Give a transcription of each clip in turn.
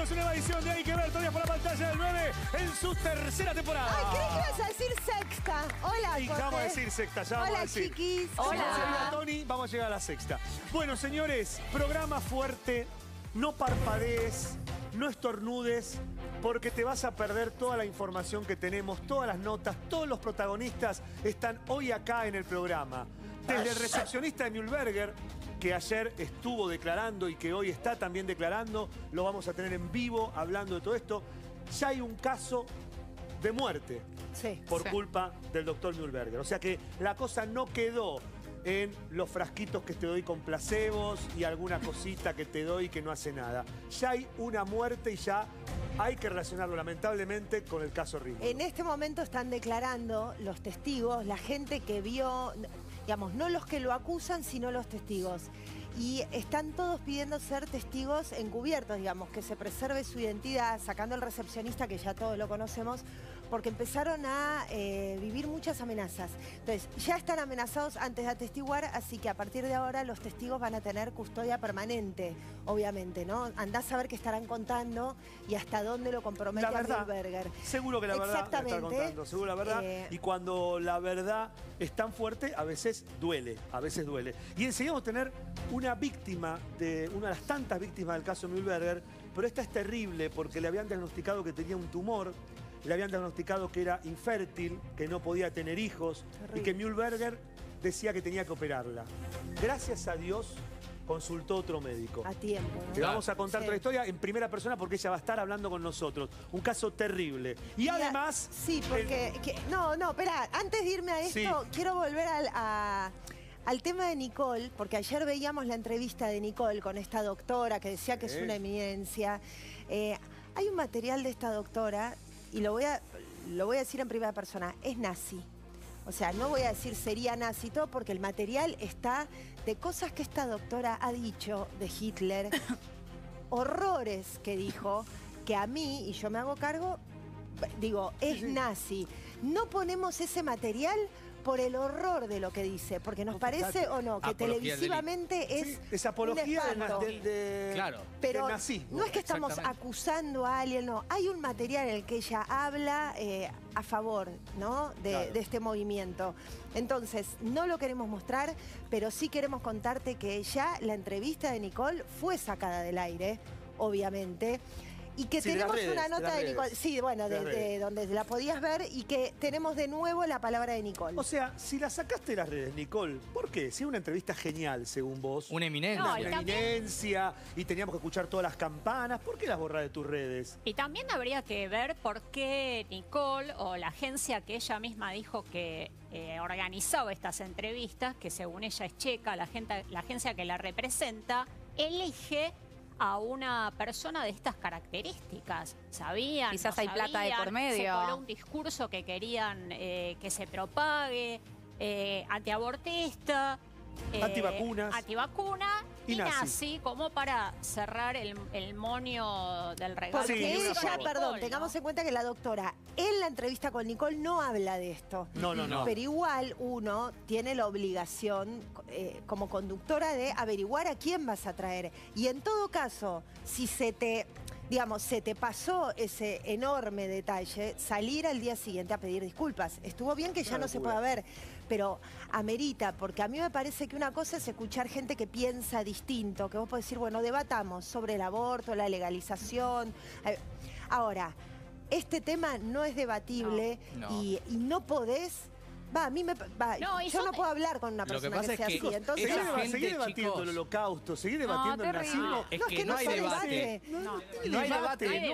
bienvenidos a una nueva edición de Hay que ver todavía por la pantalla del 9 en su tercera temporada. Ay, creí que ibas a decir sexta. Hola, Y ya vamos a decir sexta, ya vamos Hola, a decir. chiquis. Si no Hola. a Tony, vamos a llegar a la sexta. Bueno, señores, programa fuerte, no parpadees, no estornudes, porque te vas a perder toda la información que tenemos, todas las notas, todos los protagonistas están hoy acá en el programa. Desde el recepcionista de Mühlberger, que ayer estuvo declarando y que hoy está también declarando, lo vamos a tener en vivo hablando de todo esto. Ya hay un caso de muerte Sí. por Sí. culpa del doctor Mühlberger. O sea que la cosa no quedó en los frasquitos que te doy con placebos y alguna cosita que te doy que no hace nada. Ya hay una muerte y ya hay que relacionarlo lamentablemente con el caso Ringo. En este momento están declarando los testigos, la gente que vio, digamos, no los que lo acusan, sino los testigos. Y están todos pidiendo ser testigos encubiertos, digamos, que se preserve su identidad, sacando al recepcionista, que ya todos lo conocemos, porque empezaron a eh, vivir muchas amenazas. Entonces, ya están amenazados antes de atestiguar, así que a partir de ahora los testigos van a tener custodia permanente, obviamente, ¿no? Andás a ver qué estarán contando y hasta dónde lo compromete La verdad, a Mühlberger. seguro que la verdad Exactamente. contando, seguro la verdad. Eh, Y cuando la verdad es tan fuerte, a veces duele, a veces duele. Y enseguida vamos a tener una víctima, de una de las tantas víctimas del caso Mühlberger, pero esta es terrible porque le habían diagnosticado que tenía un tumor, le habían diagnosticado que era infértil, que no podía tener hijos y que Mühlberger decía que tenía que operarla. Gracias a Dios consultó otro médico. a tiempo. ¿no? Te vamos a contar Sí. toda la historia en primera persona porque ella va a estar hablando con nosotros. Un caso terrible. Y Mira, además... Sí, porque... que- no, no, espera, antes de irme a esto, Sí. quiero volver al, a- al tema de Nicole, porque ayer veíamos la entrevista de Nicole con esta doctora que decía que es una eminencia. Eh, hay un material de esta doctora, y lo voy, a, lo voy a decir en primera persona, es nazi. O sea, no voy a decir sería nazi todo, porque el material está de cosas que esta doctora ha dicho de Hitler, horrores que dijo, que a mí, y yo me hago cargo, digo, es nazi. No ponemos ese material por el horror de lo que dice, porque nos No, parece o no, que Apología del televisivamente es. Sí, es apología un del, de- Claro. Pero del nazismo. no es que estamos acusando a alguien, no. Hay un material en el que ella habla eh, a favor ¿no? de, Claro. de este movimiento. Entonces, no lo queremos mostrar, pero sí queremos contarte que ya la entrevista de Nicole fue sacada del aire, obviamente. Y que Sí, de tenemos redes, una de nota de, redes. Nicole. Sí, bueno, De de, de donde la podías ver y que tenemos de nuevo la palabra de Nicole. O sea, si la sacaste de las redes, Nicole, ¿por qué? Si es una entrevista genial, según vos. Una eminencia. No, y una también- eminencia y teníamos que escuchar todas las campanas. ¿Por qué las borras de tus redes? Y también habría que ver por qué Nicole o la agencia que ella misma dijo que eh, organizaba estas entrevistas, que según ella es checa, la, gente, la agencia que la representa, elige a una persona de estas características. Sabían. Quizás no hay plata de por medio. Se coló un discurso que querían eh, que se propague, eh, antiabortista. Eh, Antivacunas. Antivacuna Y y, nazi. nazi. como para cerrar el, el monio del regalo. Sí, Porque que con forma. perdón, tengamos ¿no? en cuenta que la doctora en la entrevista con Nicole no habla de esto. No, no, no. Pero igual uno tiene la obligación eh, como conductora de averiguar a quién vas a traer. Y en todo caso, si se te, digamos, se te pasó ese enorme detalle, salir al día siguiente a pedir disculpas. Estuvo bien que ya Una no se pueda ver, pero amerita, porque a mí me parece que una cosa es escuchar gente que piensa distinto, que vos podés decir, bueno, debatamos sobre el aborto, la legalización. Eh, Ahora, este tema no es debatible No, no. Y, y no podés. Va, a mí me. va, No, yo son- no puedo hablar con una que persona pasa que es sea que, así. Entonces, Seguí, gente, seguí debatiendo chicos. el holocausto, seguí debatiendo el terrible. nazismo. Es No, que, que no no hay debate. No, No. No hay debate,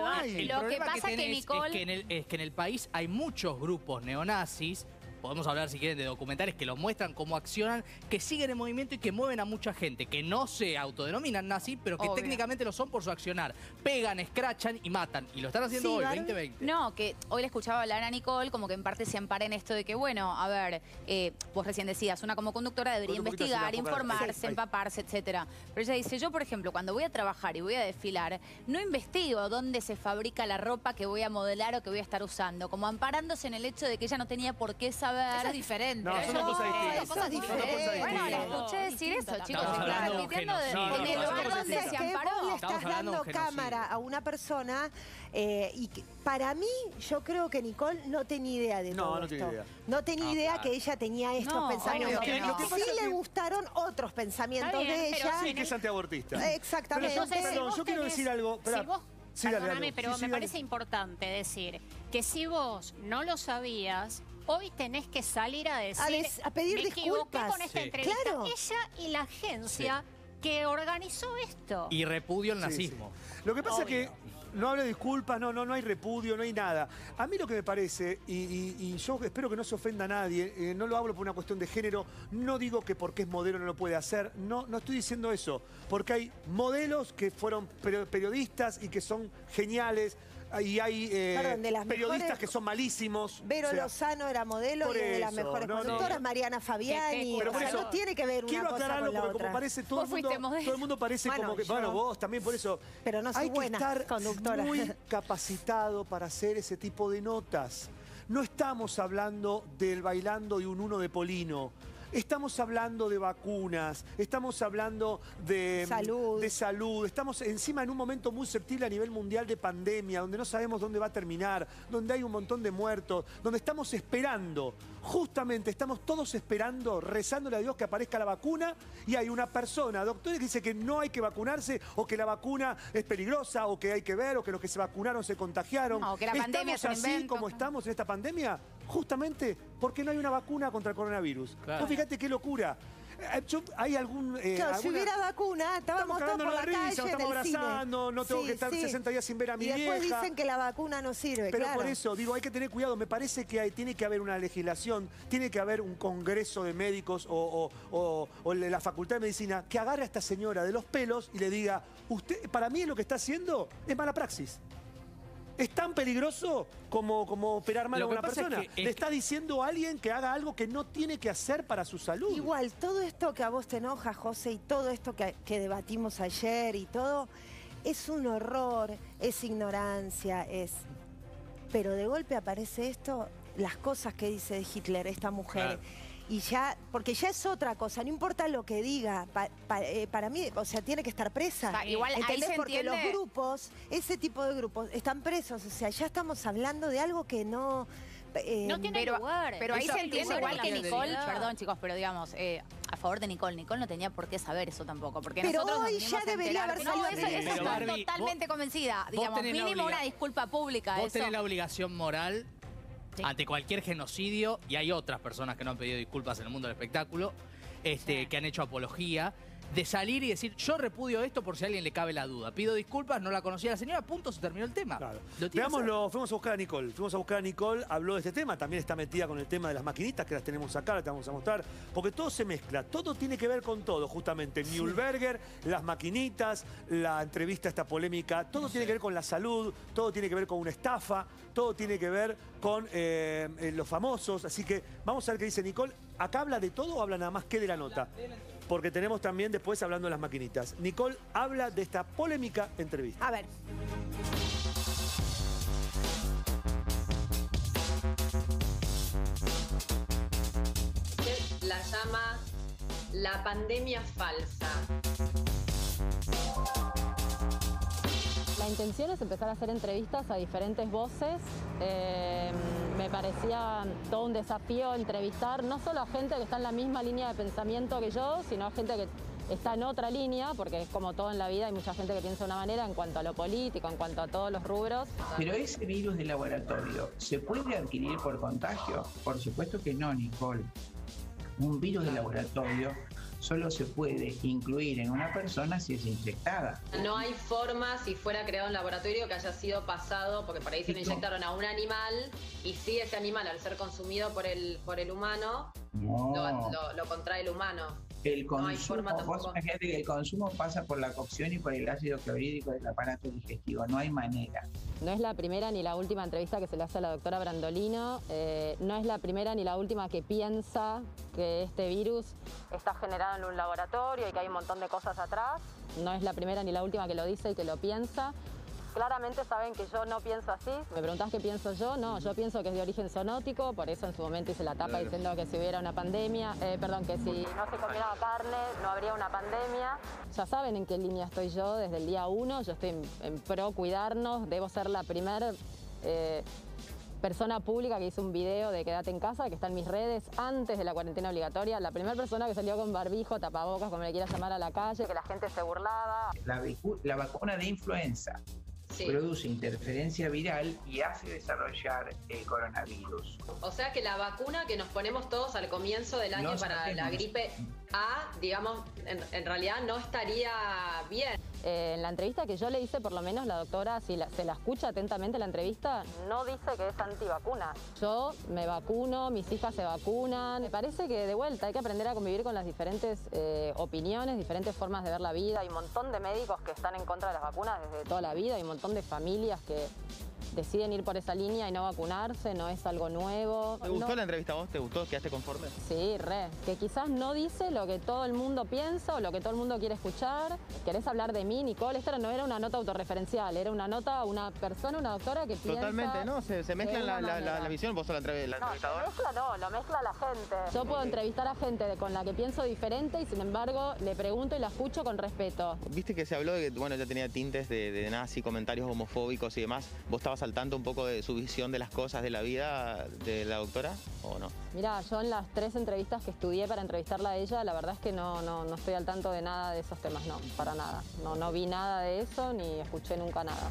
no Lo que pasa que tenés Nicole- es, que en el, es que en el país hay muchos grupos neonazis, podemos hablar si quieren de documentales que los muestran cómo accionan, que siguen en movimiento y que mueven a mucha gente, que no se autodenominan nazis, pero que Obvio. técnicamente lo son por su accionar. Pegan, escrachan y matan. Y lo están haciendo Sí, hoy, Barbie. 2020. No, que hoy le escuchaba hablar a Nicole como que en parte se ampara en esto de que, bueno, a ver, eh, vos recién decías, una como conductora debería Ponte un poquito investigar, la informarse, ahí. empaparse, etcétera. Pero ella dice, yo, por ejemplo, cuando voy a trabajar y voy a desfilar, no investigo dónde se fabrica la ropa que voy a modelar o que voy a estar usando, como amparándose en el hecho de que ella no tenía por qué saber. Eso es diferente. No, son cosas distintas. Eso es Son dos cosas diferente. Bueno, distintas. escuché decir eso, chicos. Estamos hablando de un repitiendo de, genocidio. en el lugar donde se vos le amparó. estás dando cámara a una persona eh, y que- para mí, yo creo que Nicole no tenía idea de No, todo no esto. tenía idea. No tenía No, idea claro. que ella tenía estos No, pensamientos. no. Sí le gustaron otros pensamientos bien, de ella. Sí, que es antiabortista. Exactamente. Pero yo- Entonces, si perdón, vos yo quiero tenés- decir algo. Si vos, Sí, dale, perdóname, dale. pero Sí, sí, me dale. parece importante decir que si vos no lo sabías, hoy tenés que salir a decir... A des- a pedir "Me equivoqué disculpas". con esta Sí. entrevista. Claro. Ella y la agencia que organizó esto. Y repudio el nazismo. sí. Lo que pasa es que no hablo de disculpas, no, no, no hay repudio, no hay nada. A mí lo que me parece, y, y- y yo espero que no se ofenda a nadie, eh, no lo hablo por una cuestión de género, no digo que porque es modelo no lo puede hacer, no, no estoy diciendo eso, porque hay modelos que fueron peri- periodistas y que son geniales, y hay eh, Perdón, de las periodistas mejores- que son malísimos. Vero o sea, Lozano era modelo y de las eso, mejores no, no. conductoras, Mariana Fabiani. Que- que- Pero o por sea, eso, no tiene que ver una Quiero cosa aclararlo con la porque otra. como parece todo el mundo, todo el mundo parece Bueno, como que, yo- bueno, vos también por eso. Pero no soy hay que buena estar conductora. muy capacitado para hacer ese tipo de notas. No estamos hablando del bailando y un uno de Polino. Estamos hablando de vacunas, estamos hablando de Salud. de salud, estamos encima en un momento muy susceptible a nivel mundial de pandemia, donde no sabemos dónde va a terminar, donde hay un montón de muertos, donde estamos esperando, justamente estamos todos esperando, rezándole a Dios que aparezca la vacuna y hay una persona, doctores, que dice que no hay que vacunarse o que la vacuna es peligrosa o que hay que ver o que los que se vacunaron se contagiaron. No, que la pandemia ¿Estamos así invento. como estamos en esta pandemia? Justamente porque no hay una vacuna contra el coronavirus. Claro. Vos fíjate qué locura. Eh, yo- ¿Hay algún... eh, Claro, si hubiera vacuna, estábamos todos por la risa, calle, en estamos cine. abrazando, no tengo que estar 60 días sin ver a mi Y después vieja. dicen que la vacuna no sirve, Pero claro. por eso, digo, hay que tener cuidado. Me parece que hay, tiene que haber una legislación, tiene que haber un congreso de médicos o, o- o- o la Facultad de Medicina que agarre a esta señora de los pelos y le diga, usted, para mí lo que está haciendo es mala praxis. Es tan peligroso como, como operar mal Lo a que una pasa es persona. que- es Le está diciendo a alguien que haga algo que no tiene que hacer para su salud. Igual, todo esto que a vos te enoja, José, y todo esto que, que debatimos ayer y todo, es un horror, es ignorancia, es... Pero de golpe aparece esto, las cosas que dice de Hitler, esta mujer. Claro. Y ya, porque ya es otra cosa, no importa lo que diga, pa- pa- eh, para mí, o sea, tiene que estar presa. O sea, igual ahí ¿Entendés? se Porque entiende- los grupos, ese tipo de grupos, están presos, o sea, ya estamos hablando de algo que no... eh, No tiene Pero, lugar. pero ahí se entiende igual que Nicole, perdón chicos, pero digamos, eh, a favor de Nicole, Nicole no tenía por qué saber eso tampoco, porque Pero nosotros hoy ya debería haber No, salido eso, en eso Pero, estoy Barbie, totalmente vos- convencida, digamos, mínimo una disculpa pública, Vos eso. tenés la obligación moral Sí. ante cualquier genocidio, y hay otras personas que no han pedido disculpas en el mundo del espectáculo, este, Sí. que han hecho apología, de salir y decir, yo repudio esto por si a alguien le cabe la duda. Pido disculpas, no la conocía la señora, punto, se terminó el tema. Claro. Lo. Veámoslo, fuimos a buscar a Nicole. Fuimos a buscar a Nicole, habló de este tema, también está metida con el tema de las maquinitas que las tenemos acá, las te vamos a mostrar, porque todo se mezcla, todo tiene que ver con todo, justamente. Mühlberger, las maquinitas, la entrevista esta polémica, todo tiene que ver con la salud, todo tiene que ver con una estafa, todo tiene que ver con eh, eh, los famosos, así que vamos a ver qué dice Nicole. ¿Acá habla de todo o habla nada más que de la nota? Porque tenemos también después hablando de las maquinitas. Nicole habla de esta polémica entrevista. A ver, la llama la pandemia falsa. La intención es empezar a hacer entrevistas a diferentes voces. Eh, me parecía todo un desafío entrevistar no solo a gente que está en la misma línea de pensamiento que yo, sino a gente que está en otra línea, porque es como todo en la vida, hay mucha gente que piensa de una manera en cuanto a lo político, en cuanto a todos los rubros. Pero ese virus de laboratorio, ¿se puede adquirir por contagio? Por supuesto que no, Nicole. Un virus de laboratorio solo se puede incluir en una persona si es infectada. No hay forma, si fuera creado en laboratorio, que haya sido pasado, porque por ahí se lo inyectaron a un animal, y si ese animal, al ser consumido por el, por el humano, No. lo, lo- lo contrae el humano. El No hay consumo, forma vos el consumo pasa por la cocción y por el ácido clorhídrico del aparato digestivo, no hay manera. No es la primera ni la última entrevista que se le hace a la doctora Brandolino, eh, no es la primera ni la última que piensa que este virus está generado en un laboratorio y que hay un montón de cosas atrás, no es la primera ni la última que lo dice y que lo piensa. claramente saben que yo no pienso así. ¿Me preguntás qué pienso yo? No, yo pienso que es de origen zoonótico, por eso en su momento hice la tapa diciendo que si hubiera una pandemia, eh, perdón, que si no se comiera carne no habría una pandemia. Ya saben en qué línea estoy yo desde el día uno, yo estoy en, en pro cuidarnos, debo ser la primera persona pública que hizo un video de quédate en casa, que está en mis redes antes de la cuarentena obligatoria. La primera persona que salió con barbijo, tapabocas, como le quieras llamar a la calle, que la gente se burlaba. La, la vacuna de influenza Sí. produce interferencia viral y hace desarrollar el coronavirus. O sea que la vacuna que nos ponemos todos al comienzo del año No para sabemos. la gripe A, digamos, en, en realidad no estaría bien. Eh, en la entrevista que yo le hice, por lo menos la doctora, si la- se la escucha atentamente la entrevista, no dice que es antivacuna. Yo me vacuno, mis hijas se vacunan. Me parece que de vuelta hay que aprender a convivir con las diferentes eh, opiniones, diferentes formas de ver la vida. Hay un montón de médicos que están en contra de las vacunas desde toda la vida, hay un montón de familias que deciden ir por esa línea y no vacunarse, no es algo nuevo. ¿Te gustó No- la entrevista a vos? ¿Te gustó? ¿Quedaste conforme? Sí, re. Que quizás no dice lo que todo el mundo piensa o lo que todo el mundo quiere escuchar. ¿Querés hablar de mí, Nicole? Esta no era una nota autorreferencial, era una nota, una persona, una doctora que piensa... Totalmente, ¿no? Se, se una la, la, la, manera. la visión, vos sos la, entrev- la No, entrevistadora. lo mezcla no, lo mezcla la gente. Yo puedo entrevistar a gente con la que pienso diferente y sin embargo le pregunto y la escucho con respeto. Viste que se habló de que, bueno, ya tenía tintes de, de nazi, comentarios homofóbicos y demás. ¿Vos estabas al tanto un poco de su visión de las cosas de la vida de la doctora o no? Mira, yo en las tres entrevistas que estudié para entrevistarla a ella, la verdad es que no, no, no estoy al tanto de nada de esos temas, no, para nada. No, no vi nada de eso ni escuché nunca nada.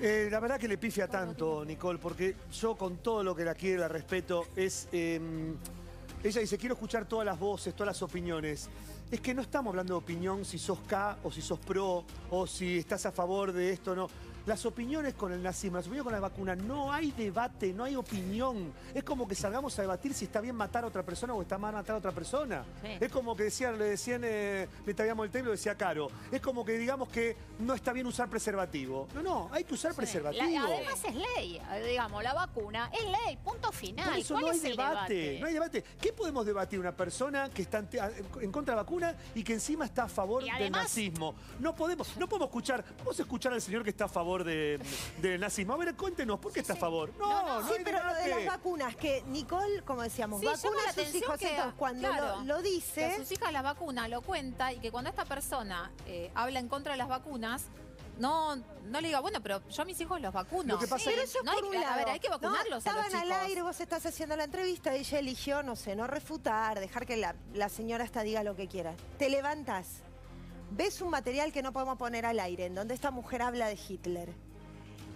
Eh, la verdad que le pifia tanto, Nicole, porque yo con todo lo que la quiero, la respeto, es... eh, ella dice, quiero escuchar todas las voces, todas las opiniones. Es que no estamos hablando de opinión si sos K o si sos pro o si estás a favor de esto o no. Las opiniones con el nazismo, las opiniones con la vacuna, no hay debate, no hay opinión. Es como que salgamos a debatir si está bien matar a otra persona o está mal matar a otra persona. Sí. Es como que decían, le decían, eh, le traíamos el tema y lo decía Caro. Es como que digamos que no está bien usar preservativo. No, no, hay que usar preservativo. La- además es ley, eh, digamos, la vacuna es ley, punto final. Por eso ¿Cuál no hay el debate, debate? no hay debate. ¿Qué podemos debatir una persona que está en contra de la vacuna y que encima está a favor del nazismo? No podemos, no podemos escuchar, vamos a escuchar al señor que está a favor de- del nazismo. A ver, cuéntenos, ¿por qué está a favor? No, no, sí, hay pero lo de las vacunas, que Nicole, como decíamos, Sí, vacuna a sus atención hijos. que, entonces, cuando claro, lo, lo que a dice, sus hijas la vacuna lo cuenta y que cuando esta persona eh, habla en contra de las vacunas, no, no le diga, bueno, pero yo a mis hijos los vacuno. Lo que pasa Sí, es- pero eso es no hay que- lado. A ver, hay que ¿no? vacunarlos a Estaban los al aire, vos estás haciendo la entrevista, ella eligió, no sé, no refutar, dejar que la, la señora hasta diga lo que quiera. Te levantas, ves un material que no podemos poner al aire, en donde esta mujer habla de Hitler.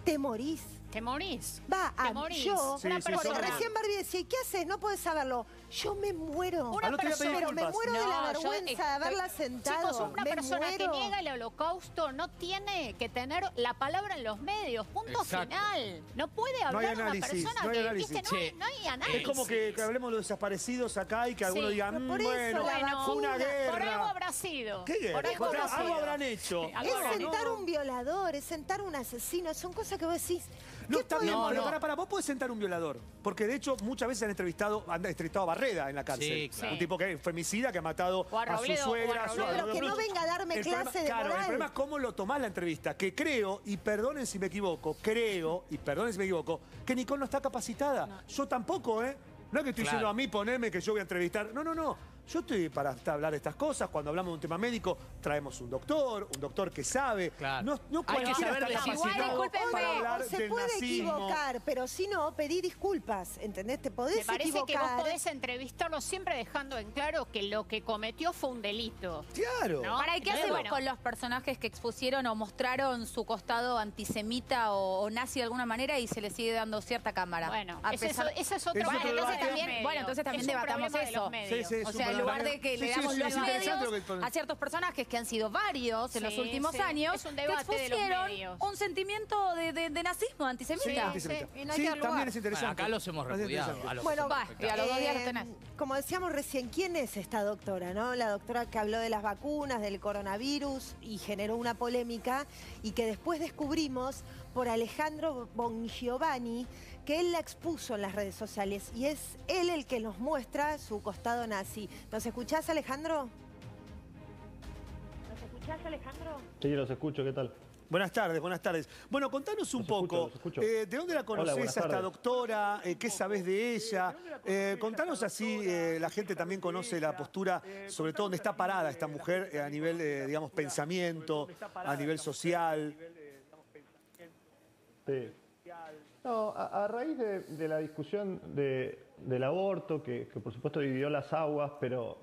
Te morís. Te morís. Va, Te a, morís. yo, Sí, recién Barbie decía, ¿qué haces? No puedes saberlo. Yo me muero. Una día pedí pero me muero de la No, yo, vergüenza eh, de haberla sentado. Chicos, una me persona que muero. niega el holocausto no tiene que tener la palabra en los medios. Punto Exacto. final. No puede No hay hablar una análisis, persona no hay que análisis. viste, no, hay, no hay análisis. Es como que, que hablemos de los desaparecidos acá y que alguno Sí, diga, pero "Mm, por eso bueno, Bueno, fue una guerra. Por algo habrá sido. ¿Qué guerra? Por algo Porque habrá algo habrán hecho. Sí, algo Es sentar no. un violador, es sentar un asesino, son cosas que vos decís. No ¿qué está bien, pero para, para, vos podés sentar un violador. Porque de hecho, muchas veces han entrevistado, han entrevistado a Barreda en la cárcel. Sí, claro. Un tipo que es femicida, que ha matado a a, su suegra. a su- No, pero que no venga a darme El clase problema- de Claro, el problema es cómo lo tomás la entrevista. Que creo, y perdonen si me equivoco, creo, y perdonen si me equivoco, que Nicole no está capacitada. Yo tampoco, ¿eh? No es que estoy Claro. diciendo a mí poneme que yo voy a entrevistar. No, no, no. Yo estoy para hablar de estas cosas. Cuando hablamos de un tema médico, traemos un doctor, un doctor que sabe. Claro. No, no Hay que saber está decir- capacitado Igual, discúlpenme, para O hablar se del puede nazismo. equivocar, pero si no, pedí disculpas, ¿entendés? Te podés Me parece que vos podés entrevistarlo siempre dejando en claro que lo que cometió fue un delito. Claro. ¿no? ¿Para qué Entonces, hacemos bueno, con los personajes que expusieron o mostraron su costado antisemita o, o nazi de alguna manera y se les sigue dando cierta cámara? Bueno, A pesar- es, otro Es otro de los También- bueno, entonces también Es debatamos eso. los medios. Sí, sí, es O sea, en lugar de que Sí, le damos sí, los medios a ciertos personajes que han sido varios en Sí, los últimos sí. años Es un que debate de los expusieron un sentimiento de, de- de nazismo, antisemita. Sí, antisemita. y no hay Sí, que dar también es interesante. Bueno, acá los hemos repudiado. interesante. a los Bueno, Va, y a los dos días los eh, tenés. como decíamos recién, ¿quién es esta doctora? no? La doctora que habló de las vacunas, del coronavirus y generó una polémica y que después descubrimos por Alejandro Bongiovanni que él la expuso en las redes sociales y es él el que nos muestra su costado nazi. ¿Nos escuchás, Alejandro? escuchás, Alejandro? Sí, los escucho, ¿qué tal? Buenas tardes, buenas tardes. Bueno, contanos un Los poco, escucho. eh, ¿de dónde la conoces a esta doctora? Eh, ¿Qué sabes de ella? Eh, contanos así, eh, la gente también conoce la postura, sobre todo dónde está parada esta mujer eh, a nivel, eh, digamos, pensamiento, a nivel social. Sí. No, a, a raíz de, de la discusión de- del aborto, que, que por supuesto dividió las aguas, pero,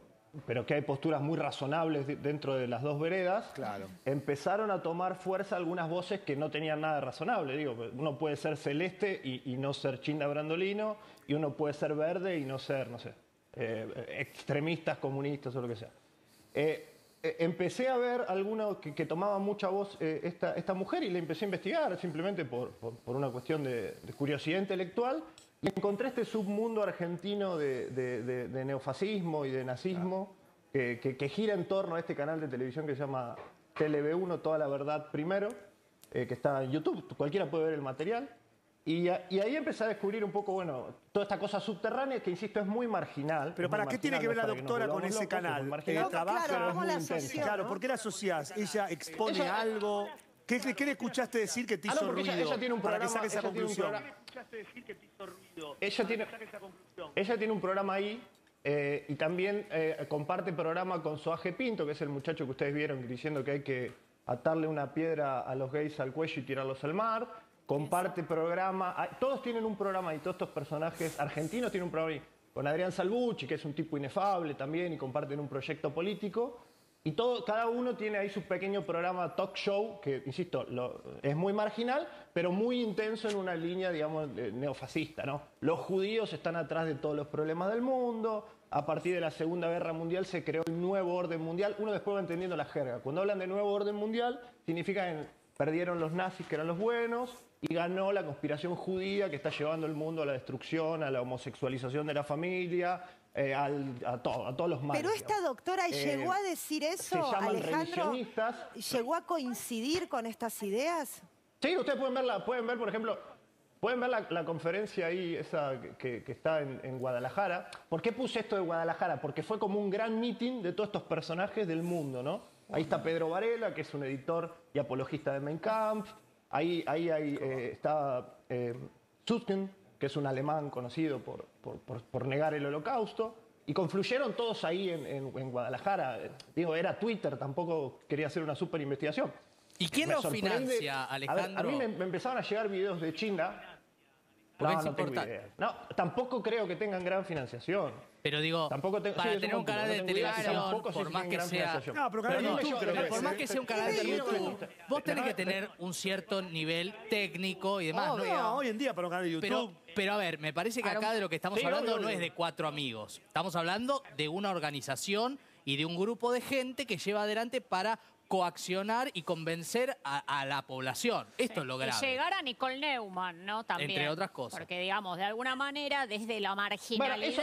pero que hay posturas muy razonables de- dentro de las dos veredas, Claro. empezaron a tomar fuerza algunas voces que no tenían nada de razonable. Digo, uno puede ser celeste y, y no ser Chinda Brandolino, y uno puede ser verde y no ser, no sé, eh, extremistas, comunistas o lo que sea. Eh, empecé a ver algunos que, que tomaba mucha voz eh, esta, esta mujer y le empecé a investigar simplemente por, por- por una cuestión de, de curiosidad intelectual. Y encontré este submundo argentino de, de- neofascismo y de nazismo que, que- que gira en torno a este canal de televisión que se llama TLB1, Toda la Verdad Primero, eh, que está en YouTube. Cualquiera puede ver el material. Y, a- y ahí empecé a descubrir un poco, bueno, toda esta cosa subterránea que, insisto, es muy marginal. Pero ¿para qué tiene que ver la para que doctora con ese locos, canal? marginal, Eh, es ¿cómo muy la intenso. asociás? Claro, ¿por qué la asociás? ¿Ella expone Ella- algo? ¿Qué, qué le escuchaste decir que te Ah, hizo no, ruido? ella- ella tiene un para que programa- esa ella tiene un conclusión. programa- Ella tiene, ella tiene un programa ahí eh, y también eh, comparte programa con Soaje Pinto, que es el muchacho que ustedes vieron diciendo que hay que atarle una piedra a los gays al cuello y tirarlos al mar. Comparte programa. Todos tienen un programa y todos estos personajes argentinos tienen un programa. Con Adrián Salvucci, que es un tipo inefable también y comparten un proyecto político. Y todo, cada uno tiene ahí su pequeño programa talk show, que, insisto, lo- es muy marginal, pero muy intenso en una línea, digamos, neofascista, ¿no? Los judíos están atrás de todos los problemas del mundo. A partir de la Segunda Guerra Mundial se creó el nuevo orden mundial. Uno después va entendiendo la jerga. Cuando hablan de nuevo orden mundial, significa que perdieron los nazis, que eran los buenos, y ganó la conspiración judía que está llevando el mundo a la destrucción, a la homosexualización de la familia, eh, al- a, todo, a todos los males. Pero esta doctora Eh, llegó a decir eso, se llaman Alejandro. ¿Llegó a coincidir con estas ideas? Sí, ustedes pueden ver, la- pueden ver por ejemplo, pueden ver la, la conferencia ahí, esa que, que está en, en Guadalajara. ¿Por qué puse esto de Guadalajara? Porque fue como un gran meeting de todos estos personajes del mundo, ¿no? Ahí está Pedro Varela, que es un editor y apologista de Mein Kampf. Ahí, ahí, ahí, eh, está eh, que es un alemán conocido por, por- por- por negar el holocausto. Y confluyeron todos ahí en, en- en Guadalajara. Digo, era Twitter, tampoco quería hacer una super investigación. ¿Y quién Me lo financia, A, ver, Alejandro? a mí me, me empezaron a llegar videos de Chinda. Porque No, no tengo idea. No, tampoco creo que tengan gran financiación. Pero digo, Tampoco te- sí, para tener un canal de televisión, por más que sea... financiación. No, pero canal de no, YouTube yo- creo que por es, más que sea un canal de YouTube, vos tenés que tener un cierto nivel técnico y demás. ¿no? No, hoy en día para un canal de YouTube. Pero, pero a ver, me parece que acá de lo que estamos Sí, hablando obvio, no es de cuatro amigos. Estamos hablando de una organización y de un grupo de gente que lleva adelante para coaccionar y convencer a, a la población. Esto es lo Y grave. llegar a Nicole Neumann, ¿no? También. Entre otras cosas. Porque, digamos, de alguna manera, desde la Bueno, marginalidad... eso,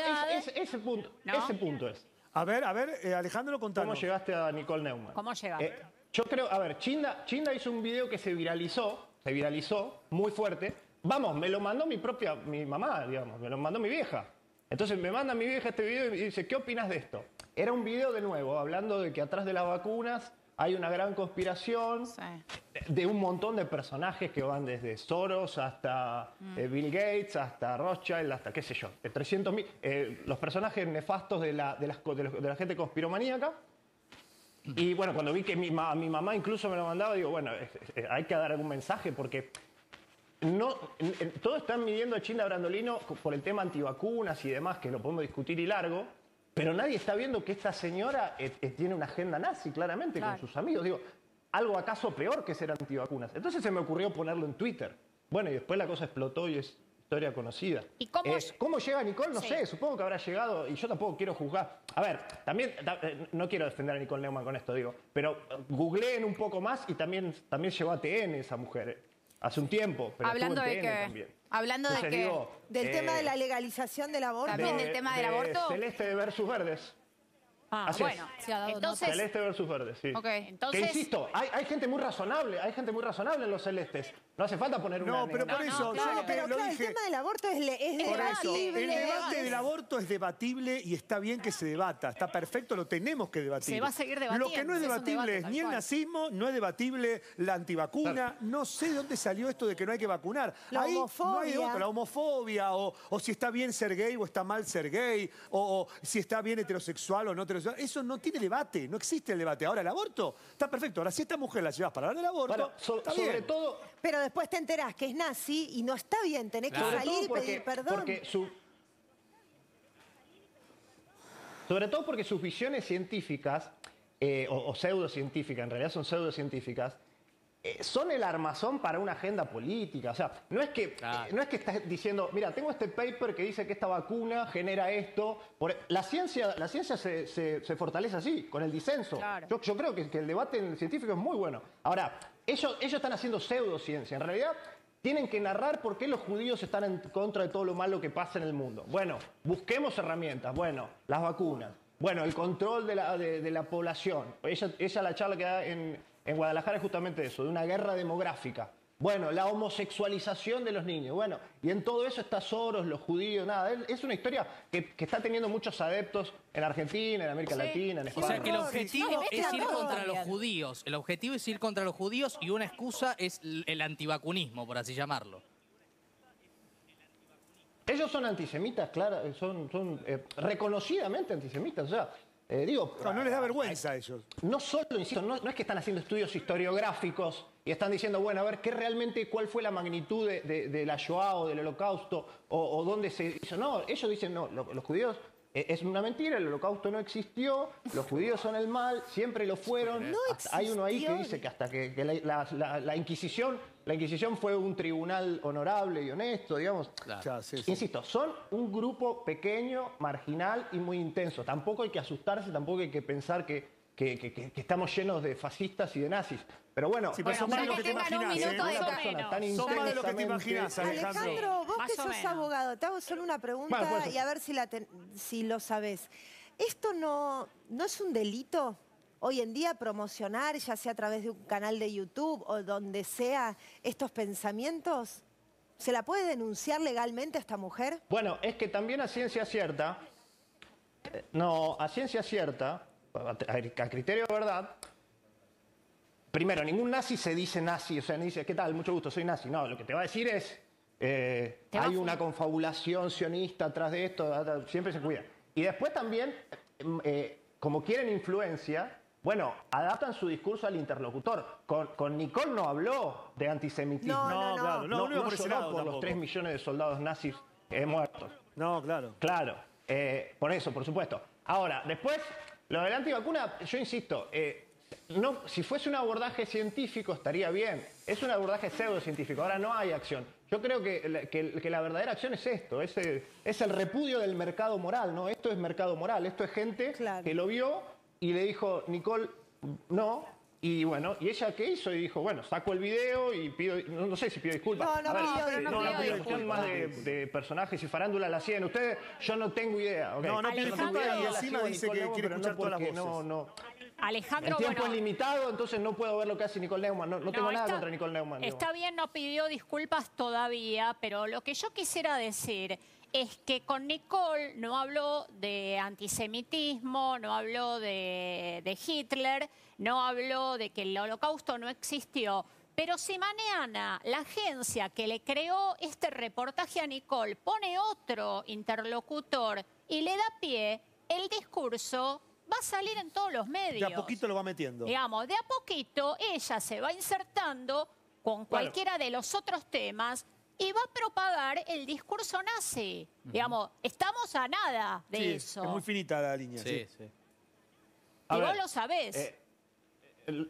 es- es- ese, punto, ¿No? ese punto es. A ver, a ver, eh, Alejandro, contanos. ¿Cómo llegaste a Nicole Neumann? ¿Cómo llegaste? Eh, yo creo, a ver, Chinda, Chinda hizo un video que se viralizó, se viralizó muy fuerte. Vamos, me lo mandó mi propia, mi mamá, digamos, me lo mandó mi vieja. Entonces me manda mi vieja este video y dice, ¿qué opinas de esto? Era un video de nuevo, hablando de que atrás de las vacunas hay una gran conspiración de un montón de personajes que van desde Soros hasta eh, Bill Gates, hasta Rothschild, hasta qué sé yo, de 300 mil, los personajes nefastos de la, de las de los- de la gente conspiromaníaca. Y bueno, cuando vi que mi, ma- mi mamá incluso me lo mandaba, digo, bueno, es- es- hay que dar algún mensaje porque no, todos están midiendo a Chinda Brandolino por el tema antivacunas y demás, que lo podemos discutir y largo, pero nadie está viendo que esta señora eh, eh, tiene una agenda nazi, claramente, Claro. con sus amigos. Digo, algo acaso peor que ser antivacunas. Entonces se me ocurrió ponerlo en Twitter. Bueno, y después la cosa explotó y es historia conocida. ¿Y cómo- Eh, ¿Cómo llega Nicole? No Sí. sé, supongo que habrá llegado, y yo tampoco quiero juzgar. A ver, también, ta- eh, no quiero defender a Nicole Neumann con esto, digo, pero googleen un poco más y también, también llegó a TN esa mujer, hace un tiempo, pero estuvo Hablando en de TN que- también. hablando de Entonces que- digo, Del eh, tema de la legalización del aborto. También del tema del aborto. Celeste de versus verdes. Ah, Así es. bueno. Sí, ha dado Entonces, Celeste versus verdes, sí. Ok. entonces que insisto, hay, hay gente muy razonable, hay gente muy razonable en los celestes. No hace falta poner una No, pero por eso, yo lo que Pero lo claro, el dije... tema del aborto es, le- es Por eso, debatible. el debate del aborto es debatible y está bien que se debata. Está perfecto, lo tenemos que debatir. Se va a seguir Lo que debatiendo, no es debatible debate, es ni el nazismo, no es debatible la antivacuna. No sé de dónde salió esto de que no hay que vacunar. La Ahí no hay homofobia. otra, la homofobia, o, o si está bien ser gay o está mal ser gay, o, o si está bien heterosexual o no heterosexual. Eso no tiene debate, no existe el debate. Ahora, el aborto está perfecto. Ahora, si esta mujer la llevas para hablar del aborto, Bueno, so- está sobre bien. todo, Pero después te enterás que es nazi y no está bien, tenés Claro. que sobre salir todo y porque, pedir perdón. porque su- sobre todo porque sus visiones científicas, eh, o, o pseudocientíficas, en realidad son pseudocientíficas, son el armazón para una agenda política. O sea, no es que, eh, no es que estás diciendo, mira, tengo este paper que dice que esta vacuna genera esto. Por- la ciencia, la ciencia se, se- se fortalece así, con el disenso. Claro. Yo, yo creo que, que el debate en el científico es muy bueno. Ahora, ellos, ellos están haciendo pseudociencia. En realidad, tienen que narrar por qué los judíos están en contra de todo lo malo que pasa en el mundo. Bueno, busquemos herramientas. Bueno, las vacunas. Bueno, el control de la, de, de la población. Ella, ella la charla que da en, en Guadalajara es justamente eso, de una guerra demográfica. Bueno, la homosexualización de los niños. Bueno, y en todo eso está Soros, los judíos, nada. Es- una historia que, que está teniendo muchos adeptos en Argentina, en América Sí. Latina, en O España. sea que el objetivo No, es ir todo contra los judíos. El objetivo es ir contra los judíos y una excusa es el antivacunismo, por así llamarlo. Ellos son antisemitas, claro, son, son eh, reconocidamente antisemitas. O sea, eh, digo, No, no les da vergüenza a ellos. no solo, insisto, no, no es que están haciendo estudios historiográficos y están diciendo, bueno, a ver, ¿qué realmente, cuál fue la magnitud de, de- de la Shoah o del holocausto o, o dónde se hizo? No, ellos dicen, no, lo- los judíos eh, es una mentira, el holocausto no existió, los judíos son el mal, siempre lo fueron. No Hasta- hay uno ahí que dice que hasta que, que la, la- la- la Inquisición, la Inquisición fue un tribunal honorable y honesto, digamos. Ya, sí, sí. Insisto, son un grupo pequeño, marginal y muy intenso. Tampoco hay que asustarse, tampoco hay que pensar que, que- que- que- que estamos llenos de fascistas y de nazis. Pero bueno, Sí, pero son Bueno, más de lo que te que imaginas. ¿eh? tan Son más de lo que te imaginas, Alejandro. Alejandro, vos Más que sos menos. abogado, te hago solo una pregunta Bueno, pues- y a ver si, la ten- si lo sabés. ¿Esto no, no es un delito? Hoy en día promocionar, ya sea a través de un canal de YouTube o donde sea, estos pensamientos, ¿se la puede denunciar legalmente a esta mujer? Bueno, es que también a ciencia cierta, eh, no, a ciencia cierta, a, criterio de verdad, primero, ningún nazi se dice nazi, o sea, no dice, ¿qué tal? Mucho gusto, soy nazi. No, lo que te va a decir es, eh, hay a una confabulación sionista atrás de esto, siempre se cuida. Y después también, eh, como quieren influencia, bueno, adaptan su discurso al interlocutor. Con, con Nicole no habló de antisemitismo. No, no, no. claro, no, no por ese lloró lado por los tampoco. 3 millones de soldados nazis eh, muertos. No, claro. Claro, eh, por eso, por supuesto. Ahora, después, lo de la antivacuna, yo insisto, eh, no, si fuese un abordaje científico estaría bien. Es un abordaje pseudocientífico. Ahora no hay acción. Yo creo que, la- que- que la verdadera acción es esto, es el, es el repudio del mercado moral, ¿no? Esto es mercado moral, esto es gente Claro. que lo vio y le dijo, Nicole, no. Y bueno, ¿y ella qué hizo? Y dijo, bueno, saco el video y pido, no, no sé si pido disculpas. No, no eh, disculpas. no, no, No pido pidió disculpas más de, de personajes y farándula la siguen ustedes. Yo no tengo idea. ok. No, no tengo disculpas y encima dice Nicole que Neumann, quiere pero escuchar todas las porque No, voces. no. Alejandro, El tiempo bueno, es limitado, entonces no puedo ver lo que hace Nicole Neumann. No, no tengo No, nada está- contra Nicole Neumann. Está bien, no pidió disculpas todavía, pero lo que yo quisiera decir es que con Nicole no habló de antisemitismo, no habló de, de Hitler, no habló de que el holocausto no existió. Pero si mañana la agencia que le creó este reportaje a Nicole pone otro interlocutor y le da pie, el discurso va a salir en todos los medios. De a poquito lo va metiendo. Digamos, de a poquito ella se va insertando con cualquiera de los otros temas y va a propagar el discurso nazi. Digamos, estamos a nada de Sí, eso. Es muy finita la línea. Sí, sí. sí. A y vos ver, lo sabés. eh,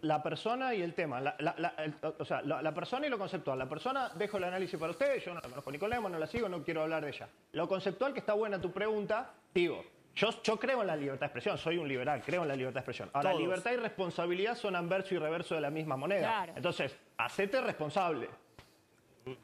la persona y el tema. La, la- la- el- o sea, la, la persona y lo conceptual. La persona, dejo el análisis para ustedes, yo no la conozco Neumann, no la sigo, no quiero hablar de ella. Lo conceptual, que está buena tu pregunta, digo, yo, yo creo en la libertad de expresión, soy un liberal, creo en la libertad de expresión. Ahora, Todos. libertad y responsabilidad son anverso y reverso de la misma moneda. Claro. Entonces, hacete responsable.